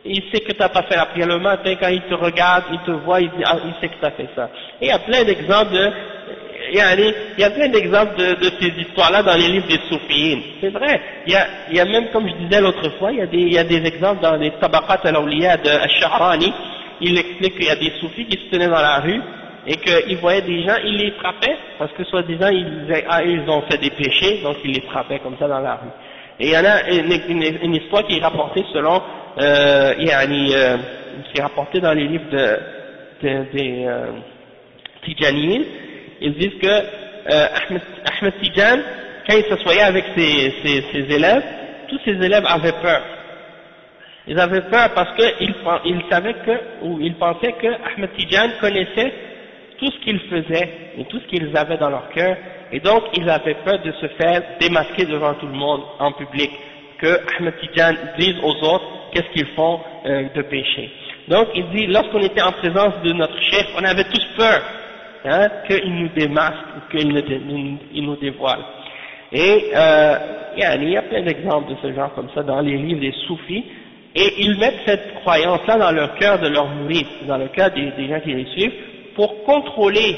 il sait que tu n'as pas fait la prière le matin, quand il te regarde, il te voit, il, ah, il sait que tu as fait ça. Et il y a plein d'exemples de, il y a, il y a plein d'exemples de, de, ces histoires-là dans les livres des soufiyines. C'est vrai. Il y, a, il y a même, comme je disais l'autre fois, il y, a des, il y a exemples dans les tabaqat al-awliya de Al-Shahrani. Il explique qu'il y a des soufis qui se tenaient dans la rue et qu'ils voyaient des gens, ils les frappaient parce que soi-disant ils, ah, ont fait des péchés, donc ils les frappaient comme ça dans la rue. Et il y en a une, une, une histoire qui est rapportée selon, euh, yani, euh, qui est rapportée dans les livres de, de, des euh, Tijaniyin, ils disent que euh, Ahmed, Tijan, quand il s'assoyait avec ses, élèves, tous ses élèves avaient peur. Ils avaient peur parce qu'ils ils savaient que, ou ils pensaient que Ahmed Tijan connaissait tout ce qu'ils faisaient et tout ce qu'ils avaient dans leur cœur, et donc ils avaient peur de se faire démasquer devant tout le monde en public, que Ahmed Tijan dise aux autres qu'est-ce qu'ils font euh, de péché. Donc il dit, lorsqu'on était en présence de notre chef, on avait tous peur hein, qu'il nous démasque ou qu'il nous, nous dévoile. Et euh, il y a plein d'exemples de ce genre comme ça dans les livres des soufis, et ils mettent cette croyance-là dans leur cœur de leur mourir, dans le cœur des, des, gens qui les suivent, pour contrôler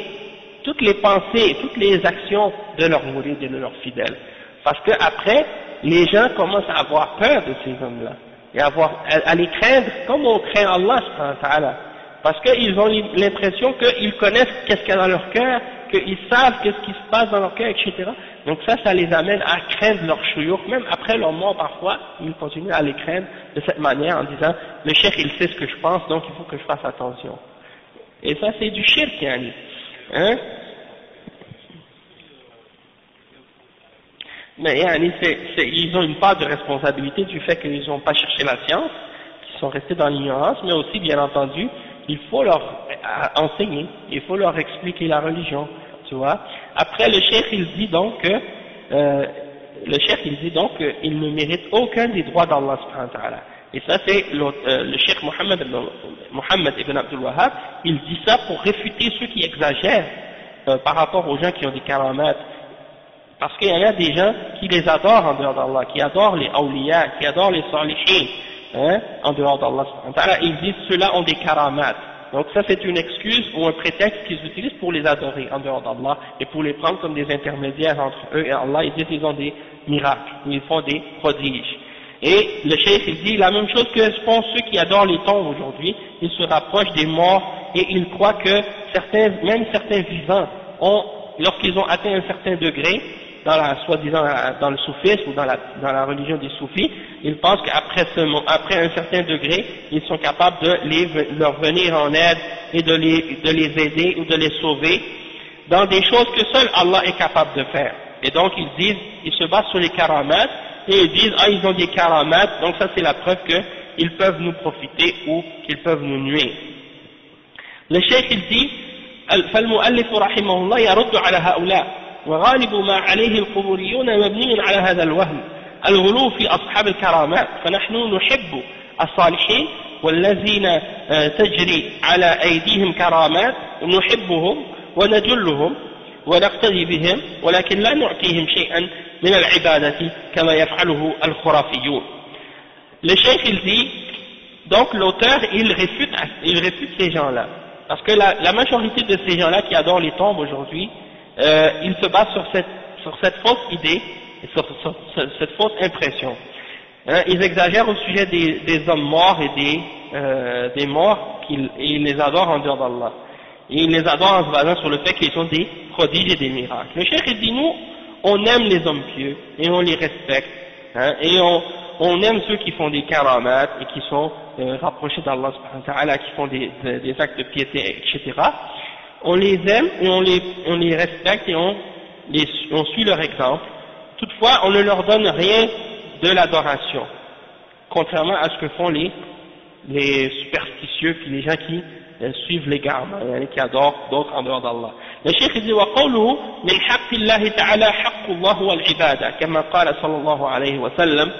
toutes les pensées, toutes les actions de leurs mourides et de leurs fidèles. Parce que après, les gens commencent à avoir peur de ces hommes-là, et à, avoir, à, les craindre comme on craint Allah, parce qu'ils ont l'impression qu'ils connaissent qu'est-ce qu'il y a dans leur cœur, qu'ils savent qu'est-ce qui se passe dans leur cœur, etc. Donc ça, ça les amène à craindre leur chouyouk, même après leur mort parfois, ils continuent à les craindre de cette manière en disant, le chef il sait ce que je pense, donc il faut que je fasse attention. Et ça c'est du shirk, yani. Hein? Mais yani, ils ont une part de responsabilité du fait qu'ils n'ont pas cherché la science, qu'ils sont restés dans l'ignorance, mais aussi, bien entendu, il faut leur euh, enseigner, il faut leur expliquer la religion, tu vois. Après, le cheikh, il dit donc que, euh, le cheikh, il dit donc qu'il ne mérite aucun des droits d'Allah Et ça, c'est euh, le cheikh Mohammed, Mohammed ibn Abdul Wahhab, il dit ça pour réfuter ceux qui exagèrent par rapport aux gens qui ont des karamats. Parce qu'il y a des gens qui les adorent en dehors d'Allah, qui adorent les awliya, qui adorent les salihin, hein, en dehors d'Allah. Ils disent ceux-là ont des karamats. Donc ça c'est une excuse ou un prétexte qu'ils utilisent pour les adorer en dehors d'Allah et pour les prendre comme des intermédiaires entre eux et Allah. Ils disent qu'ils ont des miracles, ou ils font des prodiges. Et le cheikh il dit la même chose que font ceux qui adorent les tombes aujourd'hui, ils se rapprochent des morts et ils croient que certains, même certains vivants ont, lorsqu'ils ont atteint un certain degré, dans la soi-disant dans le soufisme ou dans la, dans la religion des soufis, ils pensent qu'après ce, après un certain degré, ils sont capables de les, leur venir en aide et de les, de les aider ou de les sauver dans des choses que seul Allah est capable de faire. Et donc ils disent, ils se basent sur les karamats et ils disent, ah ils ont des karamats, donc ça c'est la preuve qu'ils peuvent nous profiter ou qu'ils peuvent nous nuire. Le cheikh il dit, فالمؤلف رحمه الله يرد على هؤلاء وغالب ما عليه القبوريون مبني على هذا الوهم الغلو في أصحاب الكرامات فنحن نحب الصالحين والذين آه، تجري على أيديهم كرامات نحبهم ونجلهم ونقتدي بهم ولكن لا نعطيهم شيئا من العبادة كما يفعله الخرافيون Le chef il dit, donc l'auteur il réfute, il réfute ces gens-là. Parce que la, la majorité de ces gens-là qui adorent les tombes aujourd'hui, euh, il se base sur cette, sur cette fausse idée, sur, cette fausse impression. Hein, ils exagèrent au sujet des, des hommes morts et des, euh, des morts, et ils les adorent en dehors d'Allah. Et ils les adorent en se basant sur le fait qu'ils sont des prodiges et des miracles. Le cheikh dit, nous, on aime les hommes pieux, et on les respecte, hein, et on, on aime ceux qui font des karamats, et qui sont euh, rapprochés d'Allah, qui font des, des actes de piété, etc on les aime et on les, on les respecte et on, les, on suit leur exemple. Toutefois, on ne leur donne rien de l'adoration, contrairement à ce que font les, les superstitieux puis les gens qui euh, suivent les gardes, hein, qui adorent d'autres en dehors d'Allah. Le cheikh dit وقوله من حق الله تعالى حق الله والعبادة كما قال صلى الله عليه وسلم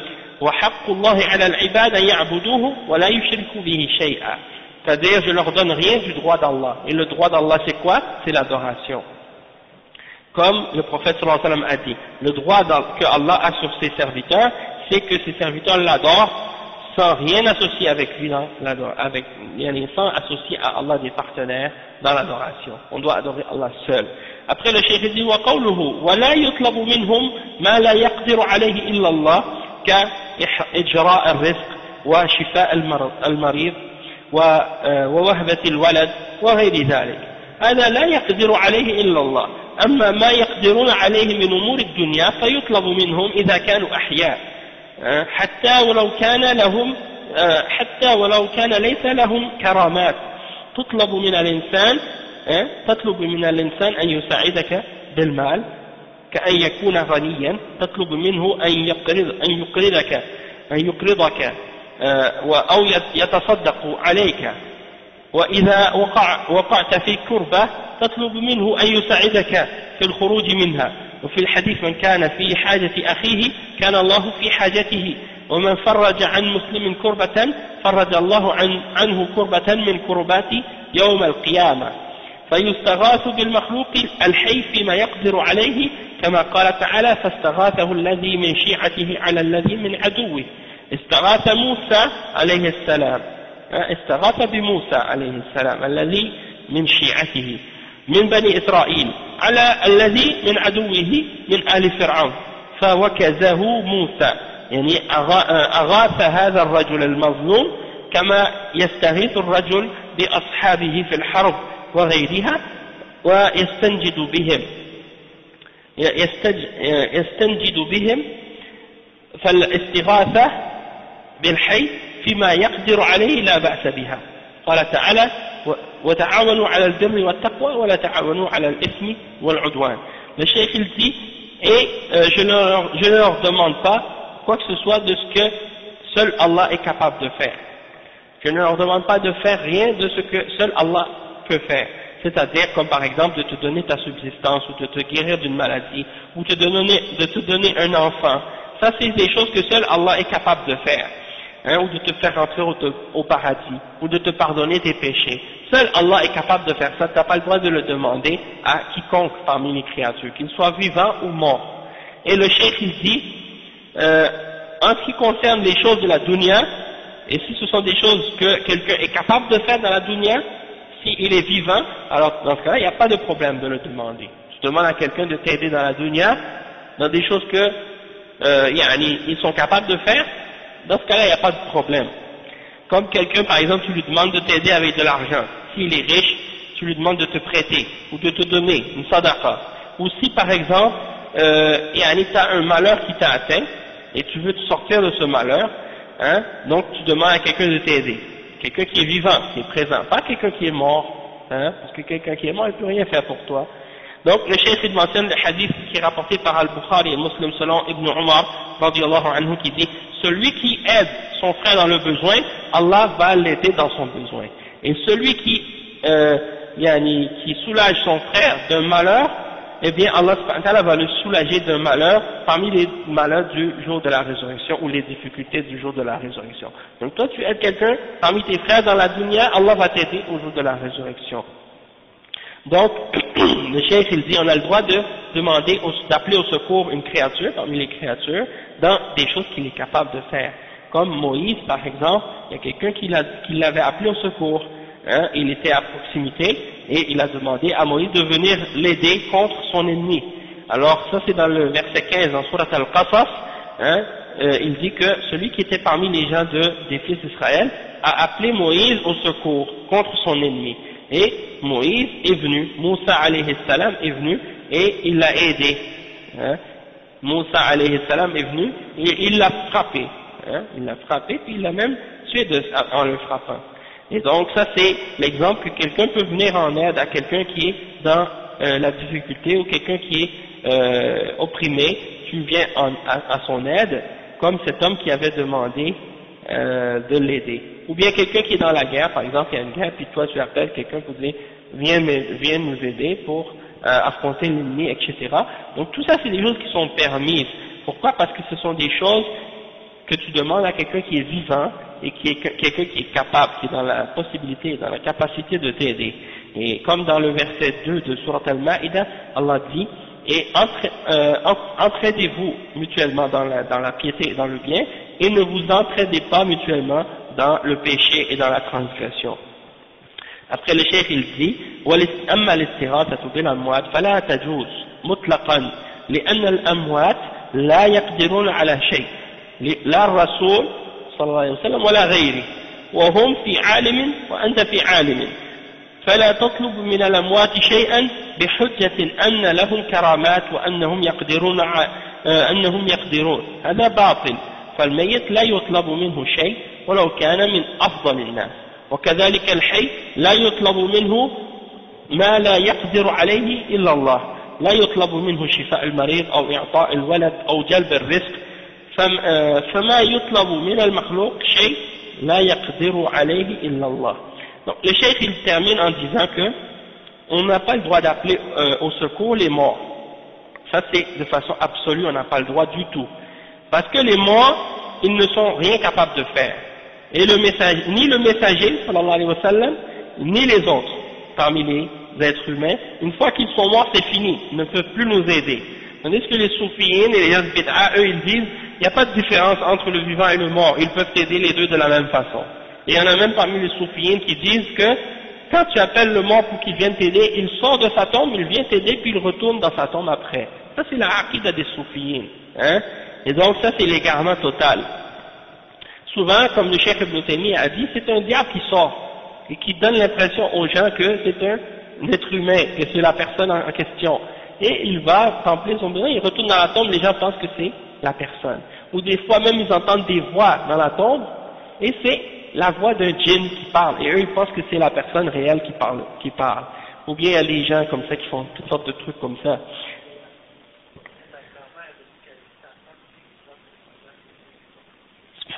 وحق الله على العباد أن يعبدوه ولا يشركوا به شيئا c'est-à-dire, je leur donne rien du droit d'Allah. Et le droit d'Allah, c'est quoi C'est l'adoration. Comme le prophète sallallahu alayhi wa sallam a dit, le droit que Allah a sur ses serviteurs, c'est que ses serviteurs l'adorent sans rien associer avec lui, dans avec, sans associer à Allah des partenaires dans l'adoration. On doit adorer Allah seul. Après le cheikh dit وقوله ولا يطلب منهم ما لا يقدر عليه إلا الله كإجراء الرزق وشفاء المريض ووهبة الولد وغير ذلك. هذا لا يقدر عليه إلا الله. أما ما يقدرون عليه من أمور الدنيا فيطلب منهم إذا كانوا أحياء. حتى ولو كان لهم حتى ولو كان ليس لهم كرامات. تطلب من الإنسان تطلب من الإنسان أن يساعدك بالمال كأن يكون غنيا. تطلب منه أن يقرض أن يقرضك أن يقرضك. أو يتصدق عليك. وإذا وقع وقعت في كربة تطلب منه أن يساعدك في الخروج منها. وفي الحديث من كان في حاجة أخيه كان الله في حاجته. ومن فرج عن مسلم كربة فرج الله عن عنه كربة من كربات يوم القيامة. فيستغاث بالمخلوق الحي فيما يقدر عليه كما قال تعالى فاستغاثه الذي من شيعته على الذي من عدوه. استغاث موسى عليه السلام. استغاث بموسى عليه السلام الذي من شيعته من بني إسرائيل على الذي من عدوه من آل فرعون. فوكزه موسى يعني أغاث هذا الرجل المظلوم كما يستغيث الرجل بأصحابه في الحرب وغيرها ويستنجد بهم. يستنجد بهم. فالاستغاثة بالحي فيما يقدر عليه لا بأس بها قال تعالى وتعاونوا على البر والتقوى ولا تعاونوا على الإثم والعدوان le cheikh il dit et euh, je, ne leur, je ne leur demande pas quoi que ce soit de ce que seul Allah est capable de faire je ne leur demande pas de faire rien de ce que seul Allah peut faire c'est-à-dire comme par exemple de te donner ta subsistance ou de te guérir d'une maladie ou de te donner, de te donner un enfant ça c'est des choses que seul Allah est capable de faire hein, ou de te faire rentrer au, paradis, ou de te pardonner tes péchés. Seul Allah est capable de faire ça, tu n'as pas le droit de le demander à quiconque parmi les créatures, qu'il soit vivant ou mort. Et le cheikh il dit, euh, en ce qui concerne les choses de la dunya, et si ce sont des choses que quelqu'un est capable de faire dans la dunya, s'il est vivant, alors dans ce cas-là, il n'y a pas de problème de le demander. Tu demandes à quelqu'un de t'aider dans la dunya, dans des choses que euh, ils sont capables de faire, dans ce cas-là, il n'y a pas de problème. Comme quelqu'un, par exemple, tu lui demandes de t'aider avec de l'argent. S'il est riche, tu lui demandes de te prêter ou de te donner une sadaqa. Ou si, par exemple, euh, y a un malheur qui t'a atteint et tu veux te sortir de ce malheur, hein, donc tu demandes à quelqu'un de t'aider. Quelqu'un qui est vivant, qui est présent, pas quelqu'un qui est mort, hein, parce que quelqu'un qui est mort, il ne peut rien faire pour toi. Donc le cheikh il mentionne le hadith qui est rapporté par Al-Bukhari et Muslim selon Ibn Umar anhu qui dit celui qui aide son frère dans le besoin, Allah va l'aider dans son besoin. Et celui qui, euh, qui soulage son frère d'un malheur, eh bien Allah va le soulager d'un malheur parmi les malheurs du jour de la résurrection ou les difficultés du jour de la résurrection. Donc toi tu aides quelqu'un parmi tes frères dans la dunya, Allah va t'aider au jour de la résurrection. Donc, le chef il dit, on a le droit de demander, d'appeler au secours une créature, parmi les créatures, dans des choses qu'il est capable de faire. Comme Moïse, par exemple, il y a quelqu'un qui l'avait appelé au secours. Hein, il était à proximité et il a demandé à Moïse de venir l'aider contre son ennemi. Alors ça c'est dans le verset 15 en Surat al-Qasas, hein, euh, il dit que celui qui était parmi les gens de, des fils d'Israël a appelé Moïse au secours contre son ennemi. Et Moïse est venu, Moussa alayhi salam est venu et il l'a aidé. Hein. Moussa alayhi salam est venu et il l'a frappé. Hein. Il l'a frappé puis il l'a même tué en le frappant. Et donc ça c'est l'exemple que quelqu'un peut venir en aide à quelqu'un qui est dans euh, la difficulté ou quelqu'un qui est euh, opprimé, tu viens à, son aide, comme cet homme qui avait demandé euh, de l'aider ou bien quelqu'un qui est dans la guerre, par exemple, il y a une guerre, puis toi tu appelles quelqu'un pour dire viens, nous aider pour euh, affronter l'ennemi, etc. Donc tout ça c'est des choses qui sont permises. Pourquoi? Parce que ce sont des choses que tu demandes à quelqu'un qui est vivant et qui est quelqu'un qui est capable, qui est dans la possibilité, dans la capacité de t'aider. Et comme dans le verset 2 de Surat Al-Ma'ida, Allah dit et euh, entraidez-vous mutuellement dans la, dans la piété et dans le bien, et ne vous entraidez pas mutuellement dans le péché et dans la transgression. Après le cheikh il dit أما الاستغاثة بالأموات فلا تجوز مطلقا لأن الأموات لا يقدرون على شيء لا الرسول صلى الله عليه وسلم ولا غيره وهم في عالم وأنت في عالم فلا تطلب من الأموات شيئا بحجة أن لهم كرامات وأنهم يقدرون أنهم يقدرون هذا باطل فالميت لا يطلب منه شيء ولو كان من أفضل الناس وكذلك الحي لا يطلب منه ما لا يقدر عليه إلا الله لا يطلب منه شفاء المريض أو إعطاء الولد أو جلب الرزق فما يطلب من المخلوق شيء لا يقدر عليه إلا الله Donc, le cheikh il termine en disant que on n'a pas le droit d'appeler euh, au secours les morts. Ça c'est de façon absolue, on n'a pas le droit du tout. Parce que les morts, ils ne sont rien capables de faire. Et le ni le messager, sallallahu alayhi wa sallam, ni les autres, parmi les êtres humains, une fois qu'ils sont morts, c'est fini, ils ne peuvent plus nous aider. Tandis que les soufiyines et les yazbid'a, eux, ils disent, il n'y a pas de différence entre le vivant et le mort, ils peuvent aider les deux de la même façon. Et il y en a même parmi les soufiyines qui disent que quand tu appelles le mort pour qu'il vienne t'aider, il sort de sa tombe, il vient t'aider, puis il retourne dans sa tombe après. Ça c'est la aqidah des soufiyines. Hein et donc ça c'est l'égarement total. Souvent, comme le cheikh Ibn Taymiyyah a dit, c'est un diable qui sort et qui donne l'impression aux gens que c'est un être humain, que c'est la personne en question. Et il va remplir son besoin, il retourne dans la tombe, les gens pensent que c'est la personne. Ou des fois même ils entendent des voix dans la tombe, et c'est la voix d'un djinn qui parle, et eux ils pensent que c'est la personne réelle qui parle, qui parle. Ou bien il y a des gens comme ça qui font toutes sortes de trucs comme ça.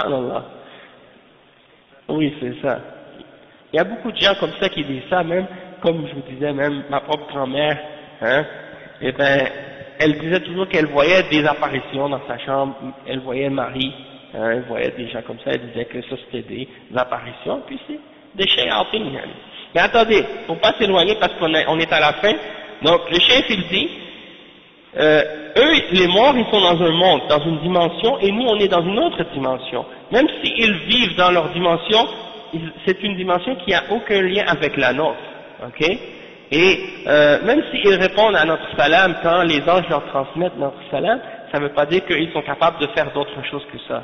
Subhanallah. Oui, c'est ça. Il y a beaucoup de gens comme ça qui disent ça, même, comme je vous disais, même ma propre grand-mère, hein, eh ben, elle disait toujours qu'elle voyait des apparitions dans sa chambre, elle voyait Marie, hein, elle voyait des gens comme ça, elle disait que ça c'était des apparitions, puis c'est des shayatines. Mais attendez, faut pas s'éloigner parce qu'on est, on est à la fin. Donc le chef il dit, euh, eux, les morts, ils sont dans un monde, dans une dimension, et nous, on est dans une autre dimension. Même s'ils vivent dans leur dimension, c'est une dimension qui n'a aucun lien avec la nôtre. ok? Et euh, même s'ils répondent à notre salam quand les anges leur transmettent notre salam, ça ne veut pas dire qu'ils sont capables de faire d'autre chose que ça.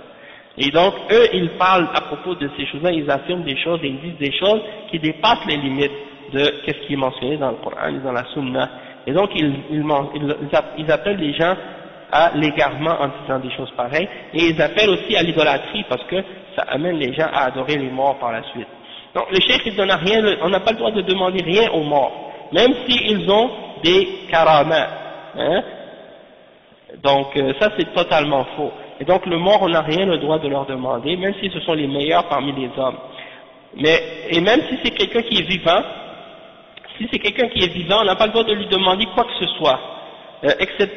Et donc, eux, ils parlent à propos de ces choses-là, ils affirment des choses et ils disent des choses qui dépassent les limites de ce qui est mentionné dans le Coran et dans la Sunna. Et donc, ils, appellent les gens à l'égarement en disant des choses pareilles, et ils appellent aussi à l'idolâtrie parce que ça amène les gens à adorer les morts par la suite. Donc, le chef, il donne rien, on n'a pas le droit de demander rien aux morts même s'ils ont des karamas. Hein. Donc euh, ça c'est totalement faux. Et donc le mort, on n'a rien le droit de leur demander, même si ce sont les meilleurs parmi les hommes. Mais, et même si c'est quelqu'un qui est vivant, si c'est quelqu'un qui est vivant, on n'a pas le droit de lui demander quoi que ce soit. Euh,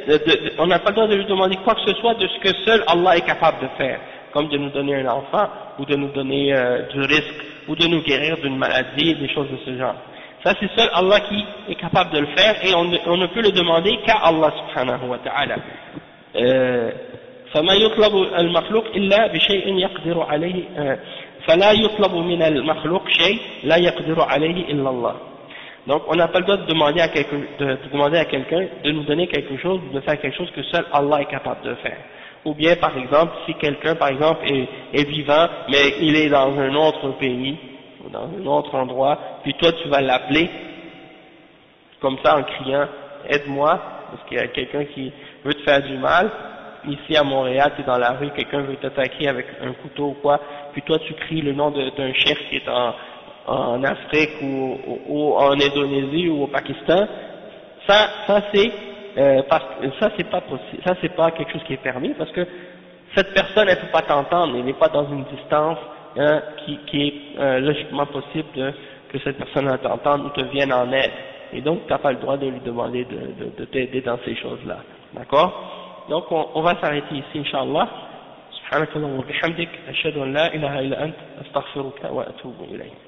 euh, on n'a pas le droit de lui demander quoi que ce soit de ce que seul Allah est capable de faire, comme de nous donner un enfant, ou de nous donner du risque, ou de nous guérir d'une maladie, des choses de ce genre. Ça, c'est seul Allah qui est capable de le faire et on ne, on ne peut le demander qu'à Allah subhanahu wa ta'ala. فما يطلب المخلوق إلا بشيء يقدر عليه فلا يطلب من المخلوق شيء لا يقدر عليه إلا الله donc on n'a pas le droit de demander à quelqu'un de, de, demander à quelqu'un de nous donner quelque chose de faire quelque chose que seul Allah est capable de faire. Ou bien par exemple si quelqu'un par exemple est, est vivant mais il est dans un autre pays dans un autre endroit, puis toi tu vas l'appeler, comme ça en criant aide-moi, parce qu'il y a quelqu'un qui veut te faire du mal, ici à Montréal, tu es dans la rue, quelqu'un veut t'attaquer avec un couteau ou quoi, puis toi tu cries le nom d'un chef qui est en, en Afrique ou, ou, en Indonésie ou au Pakistan, ça, ça c'est euh, ça c'est pas possible, ça c'est pas quelque chose qui est permis parce que cette personne elle peut pas t'entendre, elle n'est pas dans une distance hein, qui, qui, est euh, logiquement possible de, que cette personne t'entende ou te vienne en aide. Et donc, tu n'as pas le droit de lui demander de, de, de t'aider dans ces choses-là. D'accord Donc, on, on va s'arrêter ici, Inch'Allah. سبحانك اللهم وبحمدك أشهد أن لا إله إلا أنت أستغفرك وأتوب إليك